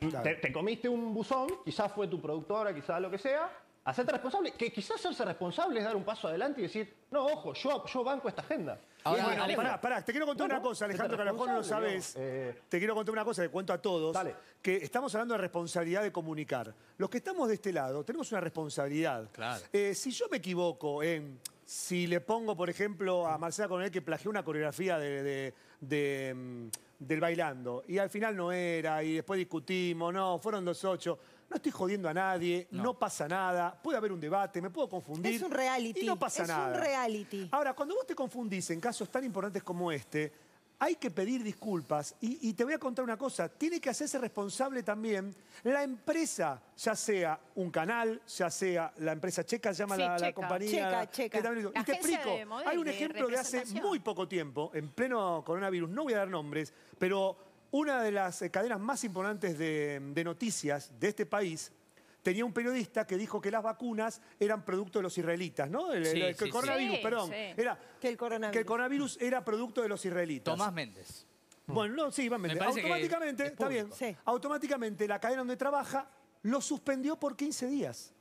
Claro. Te, te comiste un buzón, quizás fue tu productora, quizás lo que sea, Hacerte responsable, que quizás hacerse responsable es dar un paso adelante y decir, no, ojo, yo, yo banco esta agenda. Ahora, Y bueno, Alejandro, pará, pará, te quiero contar Bueno, una cosa, Alejandro, que a lo mejor no lo sabes. eh, Te quiero contar una cosa que cuento a todos. Dale. Que estamos hablando de responsabilidad de comunicar. Los que estamos de este lado tenemos una responsabilidad. Claro. Eh, si yo me equivoco en. Si le pongo, por ejemplo, a Marcela Coronel que plagió una coreografía de, de- de, mm, del bailando y al final no era y después discutimos, no, fueron los ocho. No estoy jodiendo a nadie, no, pasa nada, puede haber un debate, me puedo confundir. Es un reality. Y no pasa es nada. un reality. Ahora, cuando vos te confundís en casos tan importantes como este, hay que pedir disculpas. Y, y te voy a contar una cosa, tiene que hacerse responsable también la empresa, ya sea un canal, ya sea la empresa checa, se llama Sí, la, compañía. Checa, Checa. que también- La y te explico, de hay un ejemplo de hace muy poco tiempo, en pleno coronavirus, no voy a dar nombres, pero una de las eh, cadenas más importantes de, de noticias de este país tenía un periodista que dijo que las vacunas eran producto de los israelitas, ¿no? El, Sí, el- el sí, sí. coronavirus, Sí, perdón. sí. Era Que el coronavirus. que el coronavirus era producto de los israelitas. Tomás Méndez. Bueno, no, sí, Iván Méndez. Automáticamente, es está bien, automáticamente la cadena donde trabaja lo suspendió por 15 días.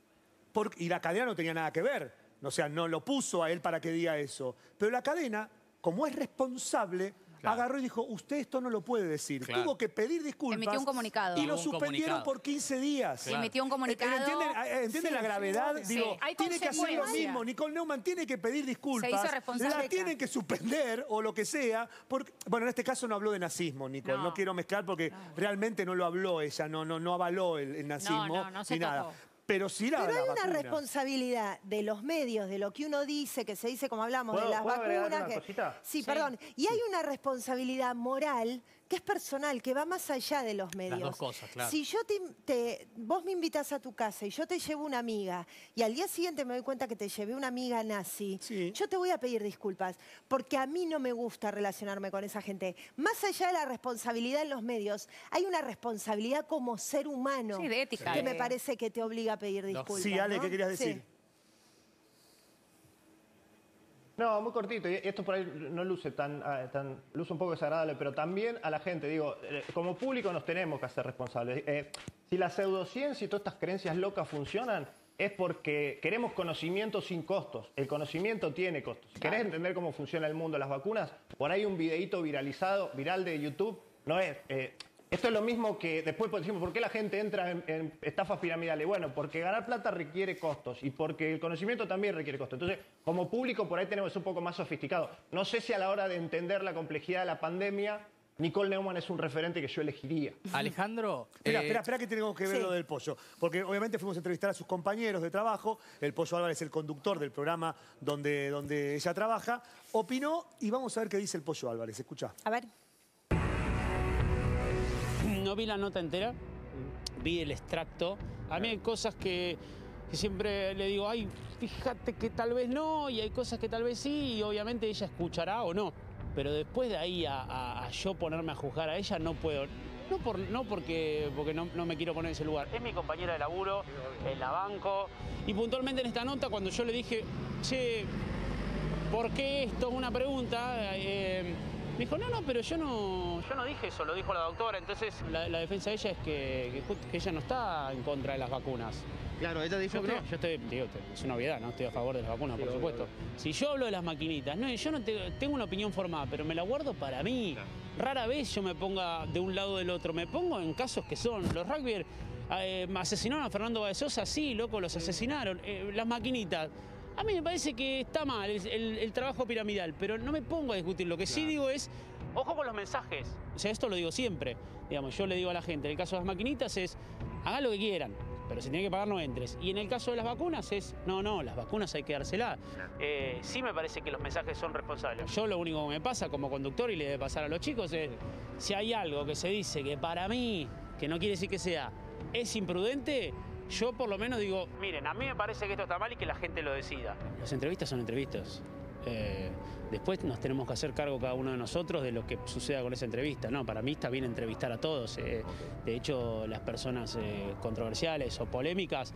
Por- y la cadena no tenía nada que ver. O sea, no lo puso a él para que diga eso. Pero la cadena, como es responsable, Claro. agarró y dijo, usted esto no lo puede decir. Claro. Tuvo que pedir disculpas. Emitió un comunicado. Y lo suspendieron por 15 días. Claro. Emitió un comunicado. ¿Entienden, eh, entienden la gravedad? sí. Digo, Hay tiene que hacer lo mismo. Nicole Neumann tiene que pedir disculpas. Se hizo responsable. La tienen que suspender o lo que sea. Porque, bueno, en este caso no habló de nazismo, Nicole. No, No. quiero mezclar porque realmente no lo habló ella. No, no, no avaló el, el nazismo no, no se ni nada. tocó. Pero sí la Pero la hay una vacuna. responsabilidad de los medios, de lo que uno dice, que se dice como hablamos, de ¿Puedo- las puedo vacunas. una que- cosita? Sí, Sí. perdón. Y hay una responsabilidad moral que es personal, que va más allá de los medios. dos cosas, claro. Si yo te, te- vos me invitas a tu casa y yo te llevo una amiga y al día siguiente me doy cuenta que te llevé una amiga nazi, Sí. yo te voy a pedir disculpas porque a mí no me gusta relacionarme con esa gente. Más allá de la responsabilidad en los medios, hay una responsabilidad como ser humano Sí, de ética. que me parece que te obliga a pedir disculpas. Sí, Ale, ¿no? ¿qué querías Sí. decir? No, muy cortito. Y esto por ahí no luce tan, ah, tan luce un poco desagradable, pero también a la gente, digo, eh, como público nos tenemos que hacer responsables. Eh, si la pseudociencia y todas estas creencias locas funcionan, es porque queremos conocimiento sin costos. El conocimiento tiene costos. Si querés entender cómo funciona el mundo, las vacunas, por ahí un videíto viralizado, viral de YouTube, no es. eh, esto es lo mismo que después, por ejemplo, ¿por qué la gente entra en, en estafas piramidales? Bueno, porque ganar plata requiere costos y porque el conocimiento también requiere costos. Entonces, como público, por ahí tenemos que ser un poco más sofisticado. No sé si a la hora de entender la complejidad de la pandemia, Nicole Neumann es un referente que yo elegiría. Alejandro. Espera, eh, espera, espera que tenemos que ver sí. lo del pollo. Porque obviamente fuimos a entrevistar a sus compañeros de trabajo. El pollo Álvarez es el conductor del programa donde, donde ella trabaja. Opinó y vamos a ver qué dice el pollo Álvarez. Escucha. A ver. No vi la nota entera, vi el extracto. A mí hay cosas que, que siempre le digo, ay, fíjate que tal vez no, y hay cosas que tal vez sí, y obviamente ella escuchará o no. Pero después de ahí a, a- a yo ponerme a juzgar a ella, no puedo. No, por, no porque, porque no, no me quiero poner en ese lugar. Es mi compañera de laburo, en la banco. Y puntualmente en esta nota, cuando yo le dije, che, ¿por qué esto? Una pregunta. eh, me dijo, no, no, pero yo no, yo no dije eso, lo dijo la doctora. Entonces, la, la defensa de ella es que, que ju- que ella no está en contra de las vacunas. Claro, ella dijo Yo, que no. yo estoy, digo, es una obviedad, ¿no? Estoy a favor de las vacunas, por supuesto. Si yo hablo de las maquinitas, no, yo no te- tengo una opinión formada, pero me la guardo para mí. Rara vez yo me ponga de un lado o del otro. Me pongo en casos que son. Los rugby eh, asesinaron a Fernando Baezosa, sí, loco, los asesinaron. Eh, las maquinitas. A mí me parece que está mal el, el- el trabajo piramidal, pero no me pongo a discutir. Lo que sí digo es, ojo con los mensajes. O sea, esto lo digo siempre. Digamos, yo le digo a la gente, en el caso de las maquinitas es, hagan lo que quieran, pero si tiene que pagar no entres. Y en el caso de las vacunas es, no, no, las vacunas hay que dárselas. Eh, sí me parece que los mensajes son responsables. Yo lo único que me pasa como conductor y le debe pasar a los chicos es, si hay algo que se dice que para mí, que no quiere decir que sea, es imprudente, yo por lo menos digo, miren, a mí me parece que esto está mal y que la gente lo decida. Las entrevistas son entrevistas. Eh, después nos tenemos que hacer cargo cada uno de nosotros de lo que suceda con esa entrevista. No, para mí está bien entrevistar a todos. eh. De hecho, las personas eh, controversiales o polémicas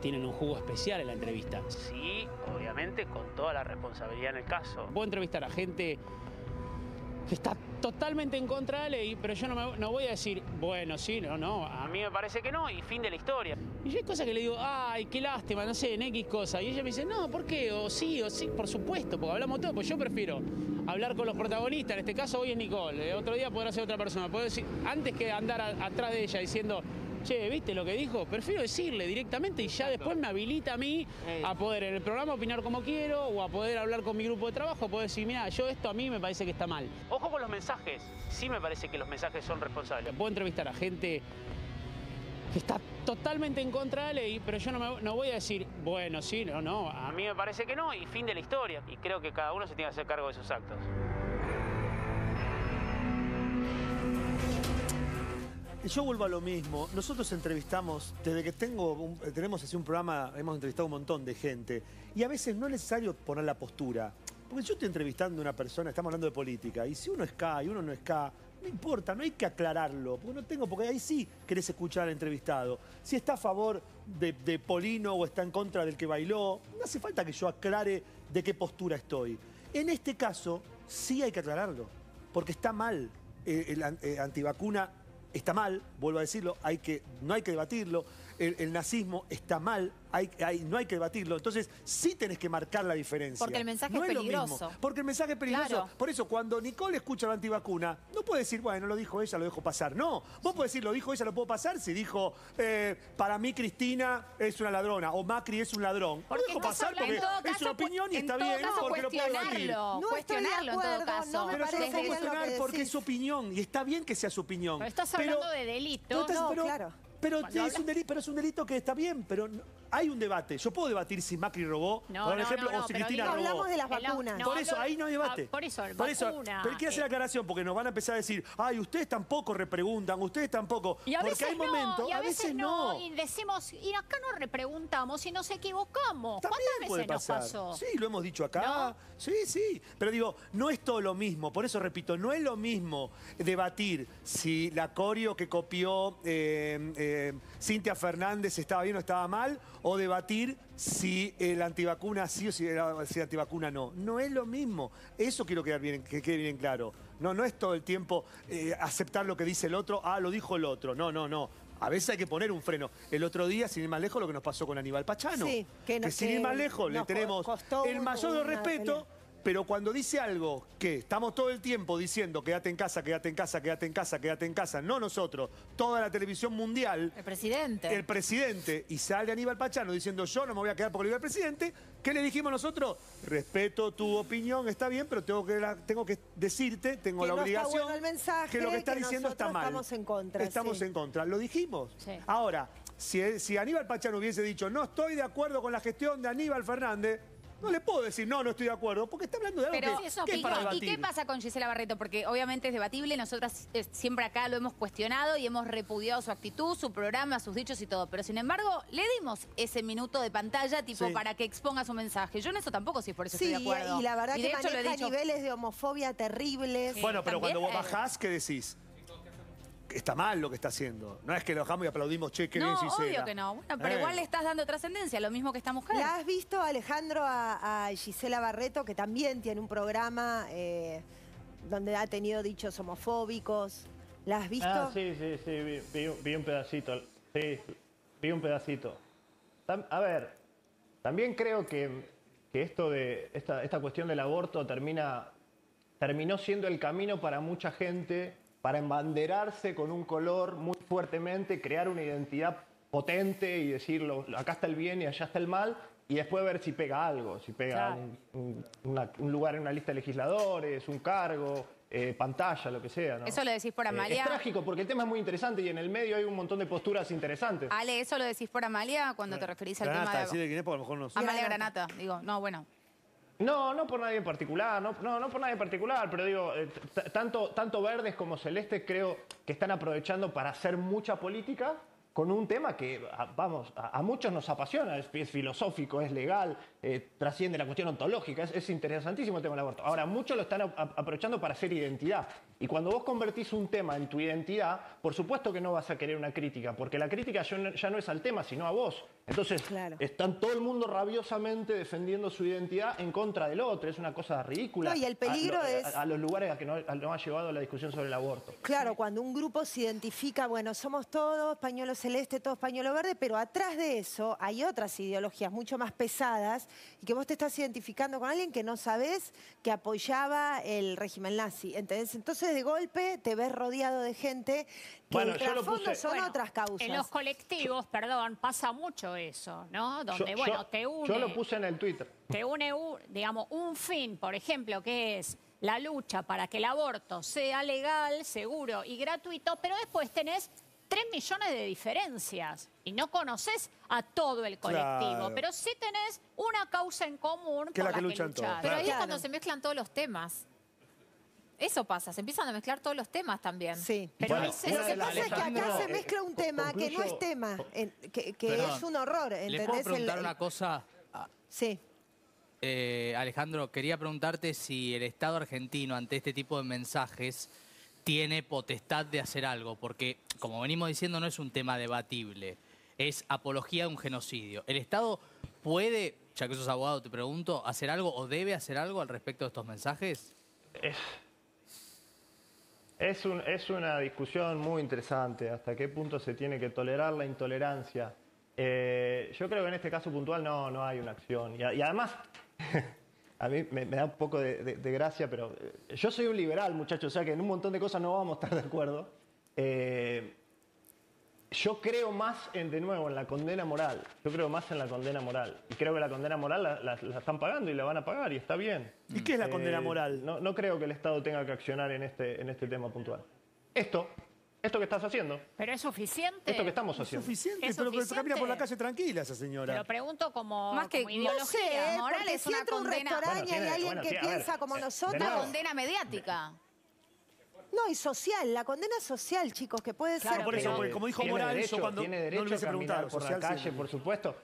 tienen un jugo especial en la entrevista. Sí, obviamente con toda la responsabilidad en el caso. Puedo entrevistar a gente que está totalmente en contra de la ley, pero yo no, me- no voy a decir, bueno, sí, no, no, a mí me parece que no, y fin de la historia. Y yo hay cosas que le digo, ay, qué lástima, no sé, en X cosa. Y ella me dice, no, ¿por qué? O sí, o sí, por supuesto, porque hablamos todo. Pues yo prefiero hablar con los protagonistas. En este caso hoy es Nicole, eh, otro día podrá ser otra persona. Puedo decir, antes que andar a- atrás de ella diciendo, che, ¿viste lo que dijo? Prefiero decirle directamente y ya después me habilita a mí a poder en el programa opinar como quiero o a poder hablar con mi grupo de trabajo, poder decir, mira, yo esto a mí me parece que está mal. Ojo con los mensajes, sí me parece que los mensajes son responsables. Puedo entrevistar a gente está totalmente en contra de la ley, pero yo no, no voy a decir, bueno, sí, no, no, a mí me parece que no, y fin de la historia. Y creo que cada uno se tiene que hacer cargo de sus actos. Yo vuelvo a lo mismo. Nosotros entrevistamos, desde que tengo tenemos así un programa, hemos entrevistado un montón de gente. Y a veces no es necesario poner la postura. Porque yo estoy entrevistando a una persona, estamos hablando de política, y si uno es K y uno no es K, no importa, no hay que aclararlo, porque no tengo, porque ahí sí querés escuchar al entrevistado. Si está a favor de, Polino o está en contra del que bailó, no hace falta que yo aclare de qué postura estoy. En este caso, sí hay que aclararlo, porque está mal. Eh, el eh, antivacuna está mal, vuelvo a decirlo, hay que, no hay que debatirlo. El, el nazismo está mal, hay, hay- no hay que debatirlo. Entonces, sí tenés que marcar la diferencia. Porque el mensaje No es lo mismo, peligroso. porque el mensaje es peligroso. Claro. Por eso, cuando Nicole escucha la antivacuna, no puede decir, bueno, lo dijo ella, lo dejo pasar. No, vos podés decir, lo dijo ella, lo puedo pasar. Si dijo, eh, para mí Cristina es una ladrona o Macri es un ladrón. Porque lo dejo pasar porque es una caso, opinión y está bien caso, porque lo puedo debatir. cuestionarlo, No estoy de cuestionarlo en todo acuerdo, caso. no me Pero yo lo parece que cuestionar porque es su opinión y está bien que sea su opinión. Pero estás hablando de delito. No, estás- No, pero, claro. Pero es, un delito, pero es un delito que está bien, pero no- hay un debate. Yo puedo debatir si Macri robó, No, por no, ejemplo, no, no, o si Cristina digo, robó. hablamos de las vacunas. no, por eso, hablo- ahí no hay debate. ah, por eso, Por eso, vacuna, pero quiero hacer eh, la aclaración porque nos van a empezar a decir, ay, ustedes tampoco repreguntan, ustedes tampoco. Y a porque veces hay no, momentos, y a veces no, no. y decimos, y acá nos repreguntamos y nos equivocamos. También ¿Cuántas puede veces nos pasar. pasó? Sí, lo hemos dicho acá. ¿No? Sí, sí. Pero digo, no es todo lo mismo. Por eso repito, no es lo mismo debatir si la coreo que copió eh, eh, Cintia Fernández estaba bien o estaba mal, o debatir si el antivacuna sí o si el, si antivacuna no. No es lo mismo. Eso quiero quedar bien, que quede bien claro. No, no es todo el tiempo eh, aceptar lo que dice el otro, ah, lo dijo el otro. No, no, no. A veces hay que poner un freno. El otro día, sin ir más lejos, lo que nos pasó con Aníbal Pachano. Sí, que no- sin que ir más lejos, le tenemos el mayor respeto, pero cuando dice algo que estamos todo el tiempo diciendo quédate en casa, quédate en casa, quédate en casa, quédate en casa, no nosotros, toda la televisión mundial, El presidente. el presidente, y sale Aníbal Pachano diciendo yo no me voy a quedar porque lo diga el presidente, ¿qué le dijimos nosotros? Respeto tu opinión, está bien, pero tengo que, la- tengo que decirte, tengo Que la no está obligación bueno el mensaje, que lo que está que diciendo está mal. estamos en contra, Estamos sí. en contra, lo dijimos. Sí. Ahora, si, si Aníbal Pachano hubiese dicho no estoy de acuerdo con la gestión de Aníbal Fernández, no le puedo decir no, no estoy de acuerdo, porque está hablando de algo Pero, que, eso, que es ¿y, para y qué pasa con Gisela Barreto? Porque obviamente es debatible, nosotras eh, siempre acá lo hemos cuestionado y hemos repudiado su actitud, su programa, sus dichos y todo. Pero sin embargo, le dimos ese minuto de pantalla tipo Sí. para que exponga su mensaje. Yo en eso tampoco sí por eso Sí, estoy de acuerdo. y la verdad de que hecho lo he maneja dicho. niveles de homofobia terribles. Bueno, pero también, cuando vos bajás, ¿qué decís? Está mal lo que está haciendo. No es que lo bajamos y aplaudimos, che, qué No, bien Gisela. obvio que no. Bueno, pero Eh. igual le estás dando trascendencia, lo mismo que esta mujer. ¿La has visto, Alejandro, a, a Gisela Barreto, que también tiene un programa eh, donde ha tenido dichos homofóbicos? ¿La has visto? Ah, sí, sí, sí, vi, vi un- vi un pedacito. Sí, vi un pedacito. Tam- A ver, también creo que, que esto de esta, esta cuestión del aborto termina, terminó siendo el camino para mucha gente para embanderarse con un color muy fuertemente, crear una identidad potente y decirlo, acá está el bien y allá está el mal, y después ver si pega algo, si pega Claro. un, un- una- un lugar en una lista de legisladores, un cargo, eh, pantalla, lo que sea. ¿no? Eso lo decís por Eh, Amalia. es trágico porque el tema es muy interesante y en el medio hay un montón de posturas interesantes. Ale, ¿eso lo decís por Amalia cuando te referís al Granata, tema de... decirle quién es, porque a lo mejor no sé. Amalia Granata, digo, no, bueno. No, no por nadie en particular, no, no, por nadie en particular, pero digo, eh, tanto, tanto verdes como celestes creo que están aprovechando para hacer mucha política con un tema que, a- vamos, a, muchos nos apasiona, es, filosófico, es legal, eh, trasciende la cuestión ontológica, es, es interesantísimo el tema del aborto. Ahora, muchos lo están aprovechando para hacer identidad. Y cuando vos convertís un tema en tu identidad, por supuesto que no vas a querer una crítica, porque la crítica ya no es al tema, sino a vos. Entonces, Claro. están todo el mundo rabiosamente defendiendo su identidad en contra del otro. Es una cosa ridícula. No, y el peligro a, lo- es- A, a los lugares a que no, a- no ha llevado la discusión sobre el aborto. Claro, cuando un grupo se identifica, bueno, somos todos pañuelo celeste, todos pañuelo verde, pero atrás de eso hay otras ideologías mucho más pesadas y que vos te estás identificando con alguien que no sabés que apoyaba el régimen nazi. ¿entendés? Entonces, de golpe, te ves rodeado de gente que Bueno, el yo lo trasfondo puse- son Bueno, otras causas. En los colectivos, perdón, pasa mucho eso, ¿no? Donde, Yo- bueno, yo- te une. Yo lo puse en el Twitter. te une, un- digamos, un fin, por ejemplo, que es la lucha para que el aborto sea legal, seguro y gratuito, pero después tenés tres millones de diferencias y no conoces a todo el colectivo, Claro. pero sí tenés una causa en común Que es la por que la luchan todos. luchar. Pero ahí es cuando se mezclan todos los temas. Eso pasa, se empiezan a mezclar todos los temas también. Sí. Pero Bueno, ese- Lo que pasa es que acá se mezcla un tema que no es tema, que, que Perdón. es un horror, ¿Le ¿entendés? puedo El- preguntar el- una cosa? Ah, Sí. eh, Alejandro, quería preguntarte si el Estado argentino ante este tipo de mensajes tiene potestad de hacer algo, porque como venimos diciendo no es un tema debatible, es apología de un genocidio. ¿El Estado puede, ya que sos abogado te pregunto, hacer algo o debe hacer algo al respecto de estos mensajes? Es, es, es una discusión muy interesante. ¿Hasta qué punto se tiene que tolerar la intolerancia? Eh, yo creo que en este caso puntual no, no hay una acción. Y, además, a mí me, da un poco de gracia, pero eh, yo soy un liberal, muchachos, o sea que en un montón de cosas no vamos a estar de acuerdo. Eh, yo creo más, en, de nuevo, en la condena moral. Yo creo más en la condena moral. Y creo que la condena moral la, la- la están pagando y la van a pagar y está bien. ¿Y qué es la condena Eh, moral? No, no creo que el Estado tenga que accionar en este, en este tema puntual. Esto, esto que estás haciendo, Pero es suficiente. esto que estamos Es haciendo. suficiente, ¿Es pero que suficiente? camina por la calle tranquila esa Te señora. lo pregunto como, Más que- como no ideología. No sé, moral es si una entra un condena- restaurante Bueno, y hay alguien bueno, que ver, piensa como de nosotros... Una condena mediática. No, y social, la condena social, chicos, que puede Claro, ser... por eso, pero- porque como dijo Morales, derecho, yo cuando tiene no derecho le hubiese a preguntado, por la social, calle, sí. por supuesto.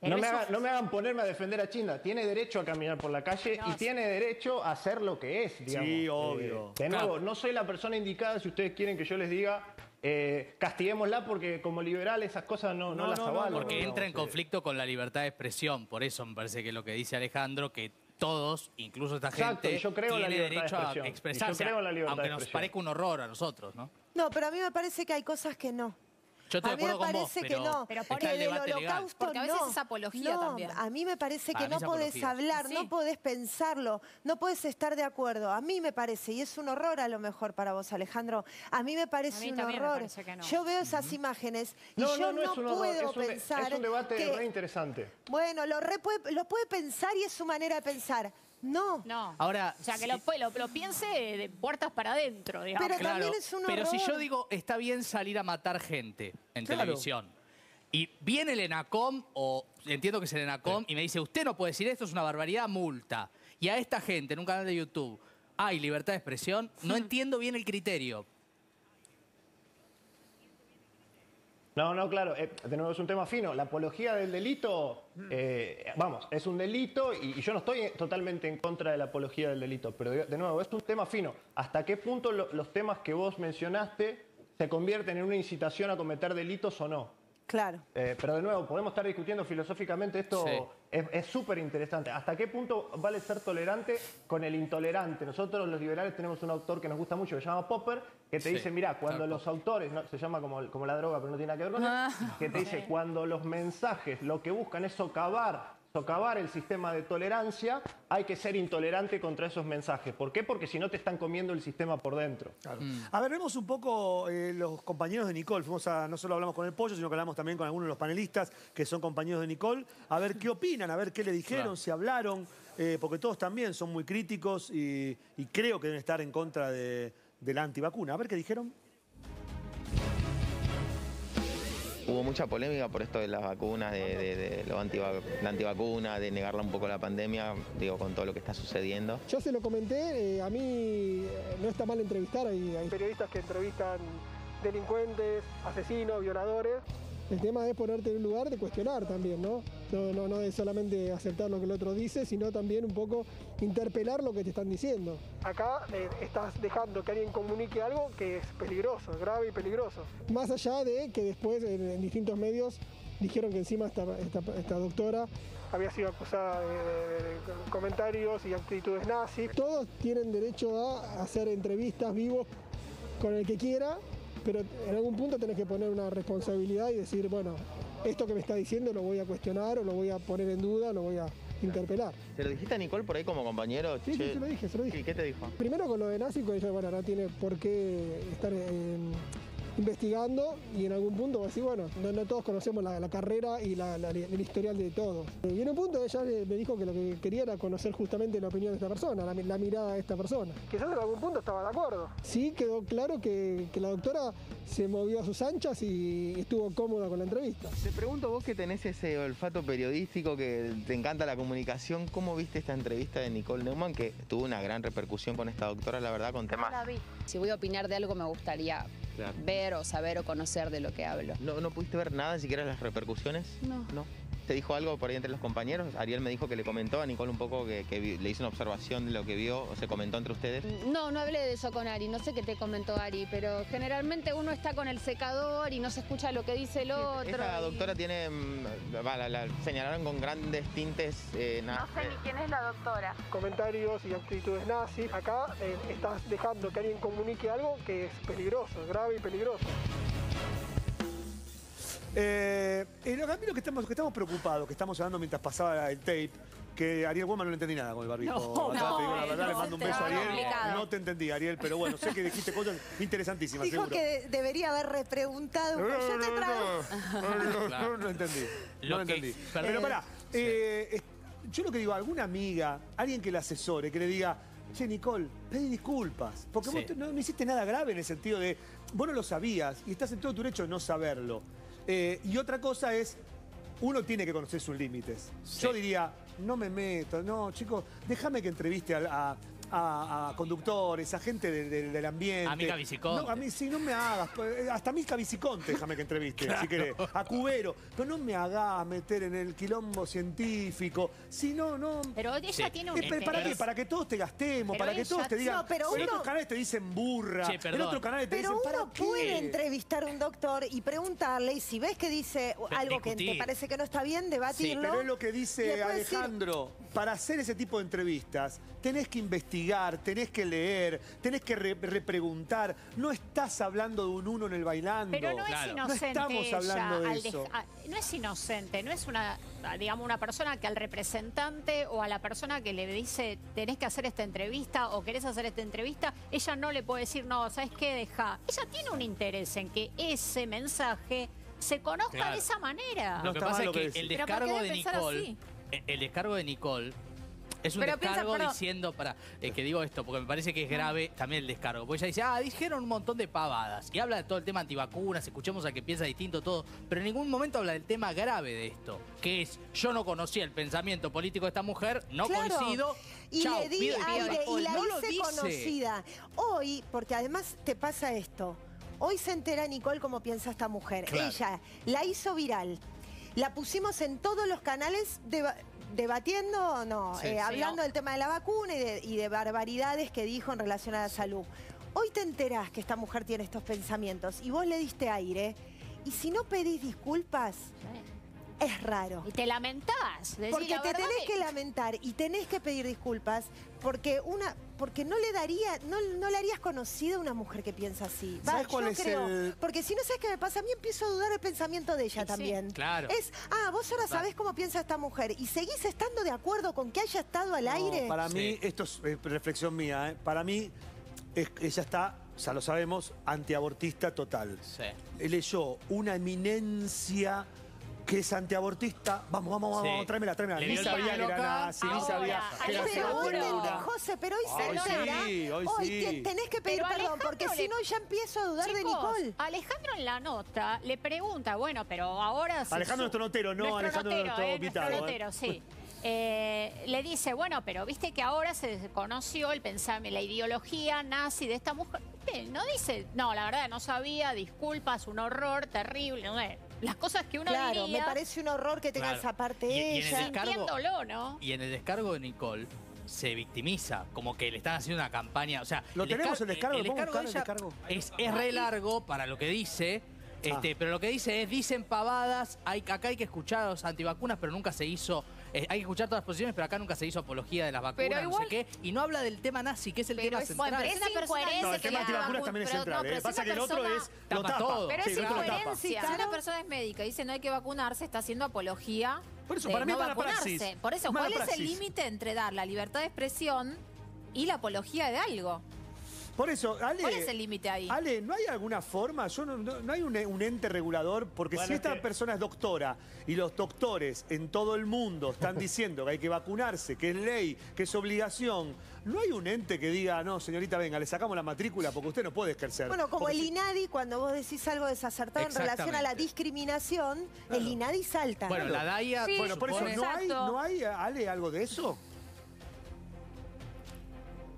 No me, hagan, no me hagan ponerme a defender a China. Tiene derecho a caminar por la calle No, y sí. tiene derecho a hacer lo que es, digamos. Sí, Eh, obvio. de nuevo, no soy la persona indicada si ustedes quieren que yo les diga eh, castiguémosla porque como liberal esas cosas no, no, No, las no, no, avalo. Porque digamos, entra en eh. conflicto con la libertad de expresión, por eso me parece que lo que dice Alejandro, que todos, incluso esta Exacto, gente, yo creo en la tiene de derecho a yo expresarse, creo en la libertad aunque nos parezca un horror a nosotros, ¿no? No, pero a mí me parece que hay cosas que no. Yo estoy a de mí me con vos, parece pero, que no. Pero por está el del debate legal. holocausto Porque a veces no. es apología No, también. A mí me parece Para que mí no es podés apología. hablar, Sí. no podés pensarlo, no podés estar de acuerdo. A mí me parece, y es un horror a lo mejor para vos, Alejandro, a mí me parece A mí un también me horror. parece que no. Yo veo esas imágenes y No, yo no, no, es un horror, puedo es un, pensar es un debate que, re interesante. bueno, lo, re puede, lo puede pensar y es su manera de pensar. No. No. Ahora, O sea, que lo, lo, lo piense de puertas para adentro, digamos. Pero Claro, también es un pero si horror. yo digo, está bien salir a matar gente en Claro. televisión, y viene el ENACOM, o entiendo que es el ENACOM, y me dice, usted no puede decir esto, es una barbaridad, multa. Y a esta gente en un canal de YouTube hay libertad de expresión, no entiendo bien el criterio. No, no, claro, eh, de nuevo es un tema fino. La apología del delito, eh, vamos, es un delito y, y yo no estoy totalmente en contra de la apología del delito, pero de, de nuevo, es un tema fino. ¿Hasta qué punto lo- los temas que vos mencionaste se convierten en una incitación a cometer delitos o no? Claro. Eh, pero de nuevo, podemos estar discutiendo filosóficamente esto, Sí. es- es súper interesante. ¿Hasta qué punto vale ser tolerante con el intolerante? Nosotros los liberales tenemos un autor que nos gusta mucho, que se llama Popper, que te Sí, dice, mira, cuando los autores, no, se llama como, como la droga, pero no tiene nada que ver con eso, que te dice, cuando los mensajes lo que buscan es socavar, socavar el sistema de tolerancia, hay que ser intolerante contra esos mensajes. ¿Por qué? Porque si no te están comiendo el sistema por dentro. Claro. A ver, vemos un poco eh, los compañeros de Nicole. Fuimos a, no solo hablamos con el pollo, sino que hablamos también con algunos de los panelistas que son compañeros de Nicole. A ver qué opinan, a ver qué le dijeron, Claro. si hablaron, eh, porque todos también son muy críticos y, y creo que deben estar en contra de, de la antivacuna. A ver qué dijeron. Hubo mucha polémica por esto de las vacunas, de, de- de lo antivac- la antivacuna, de negarla un poco la pandemia, digo, con todo lo que está sucediendo. Yo se lo comenté, eh, a mí eh, no está mal entrevistar, hay, hay periodistas que entrevistan delincuentes, asesinos, violadores. El tema es ponerte en un lugar de cuestionar también, ¿no? No, no, no es solamente aceptar lo que el otro dice, sino también un poco interpelar lo que te están diciendo. Acá eh, estás dejando que alguien comunique algo que es peligroso, grave y peligroso. Más allá de que después en, en distintos medios dijeron que encima esta, esta, esta doctora había sido acusada de, de- de comentarios y actitudes nazis. Todos tienen derecho a hacer entrevistas vivos con el que quiera, pero en algún punto tenés que poner una responsabilidad y decir, bueno, esto que me está diciendo lo voy a cuestionar o lo voy a poner en duda, lo voy a interpelar. ¿Se lo dijiste a Nicole por ahí como compañero? Sí, sí, Che, se lo dije, se lo dije. ¿Y qué te dijo? Primero con lo de Nazi, ella, bueno, no tiene por qué estar eh, investigando y en algún punto va a decir, bueno, no, no todos conocemos la, la carrera y la- la- el historial de todos. Y en un punto ella me dijo que lo que quería era conocer justamente la opinión de esta persona, la, mi- la mirada de esta persona. Quizás en algún punto estaba de acuerdo. Sí, quedó claro que, que la doctora se movió a sus anchas y estuvo cómoda con la entrevista. Te pregunto vos que tenés ese olfato periodístico, que te encanta la comunicación, ¿cómo viste esta entrevista de Nicole Neumann que tuvo una gran repercusión con esta doctora, la verdad, con temas? Si voy a opinar de algo me gustaría Claro. ver o saber o conocer de lo que hablo. ¿No, ¿No pudiste ver nada, siquiera las repercusiones? No. ¿No? ¿Te dijo algo por ahí entre los compañeros? Ariel me dijo que le comentó a Nicole un poco que, le hizo una observación de lo que vio o se comentó entre ustedes. No, no hablé de eso con Ari, no sé qué te comentó Ari, pero generalmente uno está con el secador y no se escucha lo que dice el otro. Esta y- doctora tiene, mm, va, la, la señalaron con grandes tintes. eh, na- eh, quién es la doctora. Comentarios y actitudes nazis. Acá eh, estás dejando que alguien comunique algo que es peligroso, grave y peligroso. Eh, eh, lo- a mí lo que estamos, que estamos preocupados, que estamos hablando mientras pasaba el tape, que Ariel Woman no le entendí nada con el barbijo. No, Acá no, te digo la verdad, no, le mando un beso a Ariel. complicado. No te entendí, Ariel, pero bueno, sé que dijiste cosas interesantísimas, Dijo seguro. que de- debería haber repreguntado. No, pero yo te no, trago. no, no, no, no, no entendí. No Lo que- entendí. Pero pará, eh, yo lo que digo, alguna amiga, alguien que la asesore, que le diga, che, Nicole, pedí disculpas. Porque Sí. vos no, no hiciste nada grave en el sentido de, vos no lo sabías y estás en todo tu derecho de no saberlo. Eh, y otra cosa es, uno tiene que conocer sus límites. Yo diría, no me meto, no, chicos, déjame que entreviste a, a- a- a conductores, a gente de- de- del ambiente. A Mica Viciconte. No, a mí sí, no me hagas. pues, Hasta a Mica Viciconte déjame que entreviste, si querés. A Cubero. Pero no me hagas meter en el quilombo científico. Si no, no. Pero ella Sí. tiene un Eh, ¿Para interés. qué? Para que todos te gastemos, Pero para que ella- todos te digan. No, pero en uno- otros canales te dicen burra. Che, en perdón. otros canales te Pero dicen. ¿para uno qué? puede entrevistar a un doctor y preguntarle, y si ves que dice algo que discutir. te parece que no está bien, Sí, debatirlo. pero es lo que Le dice decir- Alejandro. Para hacer ese tipo de entrevistas, tenés que investigar, tenés que leer, tenés que re- repreguntar. No estás hablando de un uno en el bailando. Pero no es inocente No estamos ella hablando de eso. a- no es inocente, no es una, digamos, una persona que al representante o a la persona que le dice tenés que hacer esta entrevista o querés hacer esta entrevista, ella no le puede decir, no, ¿sabes qué? Deja. Ella tiene un interés en que ese mensaje se conozca Claro. de esa manera. Lo que pasa es que el Pero ¿por qué descargo de Nicole, así? el- el descargo de Nicole es un Pero piensa, descargo diciendo para eh, que digo esto porque me parece que es grave también el descargo. Porque ella dice, ah, dijeron un montón de pavadas y habla de todo el tema antivacunas, escuchemos a que piensa distinto todo, pero en ningún momento habla del tema grave de esto, que es yo no conocía el pensamiento político de esta mujer, no Claro. coincido. Y chao, le di pido aire y la No hice conocida. Hoy, porque además te pasa esto. Hoy se entera Nicole cómo piensa esta mujer. Claro. Ella la hizo viral. La pusimos en todos los canales deba- debatiendo no, Sí, eh, sí. hablando del tema de la vacuna y de, y de barbaridades que dijo en relación a la salud. Hoy te enterás que esta mujer tiene estos pensamientos y vos le diste aire. Y si no pedís disculpas, es raro. Y te lamentás. Porque la te tenés que- que lamentar y tenés que pedir disculpas porque una porque no le daría no, no le harías conocida a una mujer que piensa así. Va, ¿Sabes cuál yo es creo, el- porque si no sabes qué me pasa, a mí empiezo a dudar el pensamiento de ella también. claro. Es, ah, vos ahora sabés cómo piensa esta mujer y seguís estando de acuerdo con que haya estado al No, aire. Para mí, esto es eh, reflexión mía, ¿eh? para mí es- ella está, ya lo sabemos, antiabortista total. Eh, Leyó una eminencia que es antiabortista. Vamos, vamos, vamos, Sí. tráemela, tráemela. Ni sabía que era nazi, ni sabía que era hoy, segura. José, pero hoy se Hoy entera. sí, hoy sí. te- tenés que pedir Pero perdón, Alejandro porque le- si no ya empiezo a dudar de Nicole. Alejandro en la nota le pregunta, bueno, pero ahora... se Alejandro su- nuestro notero, no, Alejandro notero, nuestro eh, invitado, Nuestro eh. notero, sí. Eh, le dice, bueno, pero viste que ahora se conoció el pensamiento, la ideología nazi de esta mujer. No dice, no, la verdad no sabía, disculpas, un horror terrible, no sé. Las cosas que uno Claro, diría... me parece un horror que tenga Claro. esa parte Y- y en el ella. descargo- Sintiéndolo, ¿no? Y en el descargo de Nicole se victimiza, como que le están haciendo una campaña. O sea, ¿Lo tenemos el descargo? El ¿Lo podemos descargo, de el ella descargo? es, es re largo para lo que dice. Este, Pero lo que dice es, dicen pavadas, hay, acá hay que escuchar a los antivacunas, pero nunca se hizo, eh, hay que escuchar todas las posiciones, pero acá nunca se hizo apología de las vacunas, Pero no sé qué. Y no habla del tema nazi, que es el tema es- central. bueno, pero es una persona No, el que tema antivacunas vacu- también es pero central. no, ¿eh? Pasa que el otro es. Lo Tapa tapa. todo. Pero Sí, es incoherencia. Si una persona es médica y dice no hay que vacunarse, está haciendo apología Por eso, de para mí no mala vacunarse. praxis. Por eso, ¿cuál es el límite entre dar la libertad de expresión y la apología de algo? Por eso, Ale. ¿Cuál es el límite ahí? Ale, ¿no hay alguna forma? Yo no, no- no hay un, un ente regulador, porque Bueno, si es esta que- persona es doctora y los doctores en todo el mundo están diciendo que hay que vacunarse, que es ley, que es obligación, no hay un ente que diga, no, señorita, venga, le sacamos la matrícula porque usted no puede ejercer. Bueno, como Porque el si- INADI, cuando vos decís algo desacertado en relación a la discriminación, el INADI salta. Bueno, la DAIA Sí, Bueno, por eso, ¿no hay. ¿no hay, Ale, algo de eso?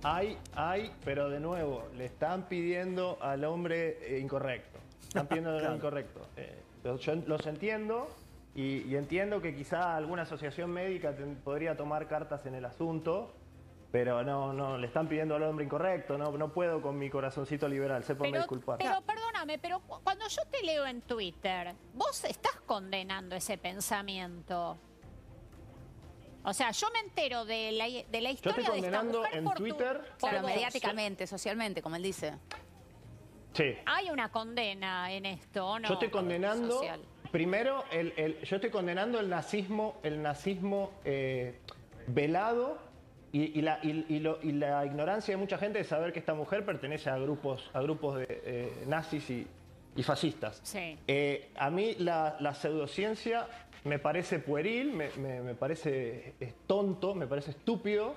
Hay, hay, pero de nuevo, le están pidiendo al hombre eh, incorrecto. Están pidiendo al Claro. hombre incorrecto. Eh, yo- los entiendo y, y entiendo que quizá alguna asociación médica podría tomar cartas en el asunto, pero no, no, le están pidiendo al hombre incorrecto. No, no puedo con mi corazoncito liberal, sépanme disculpar. pero perdóname, pero cu- cuando yo te leo en Twitter, vos estás condenando ese pensamiento. O sea, yo me entero de la, de la Yo estoy historia de esta condenando mujer en por tu- Twitter. por Claro, vos. mediáticamente, socialmente, como él dice. Sí. Hay una condena en esto, ¿o no? Yo estoy condenando, Social. primero, el, el- yo estoy condenando el nazismo, el nazismo eh, velado y, y la, y- y lo- y la ignorancia de mucha gente de saber que esta mujer pertenece a grupos, a grupos de eh, nazis y, y fascistas. Sí. Eh, a mí la, la pseudociencia me parece pueril, me, parece tonto, me parece estúpido.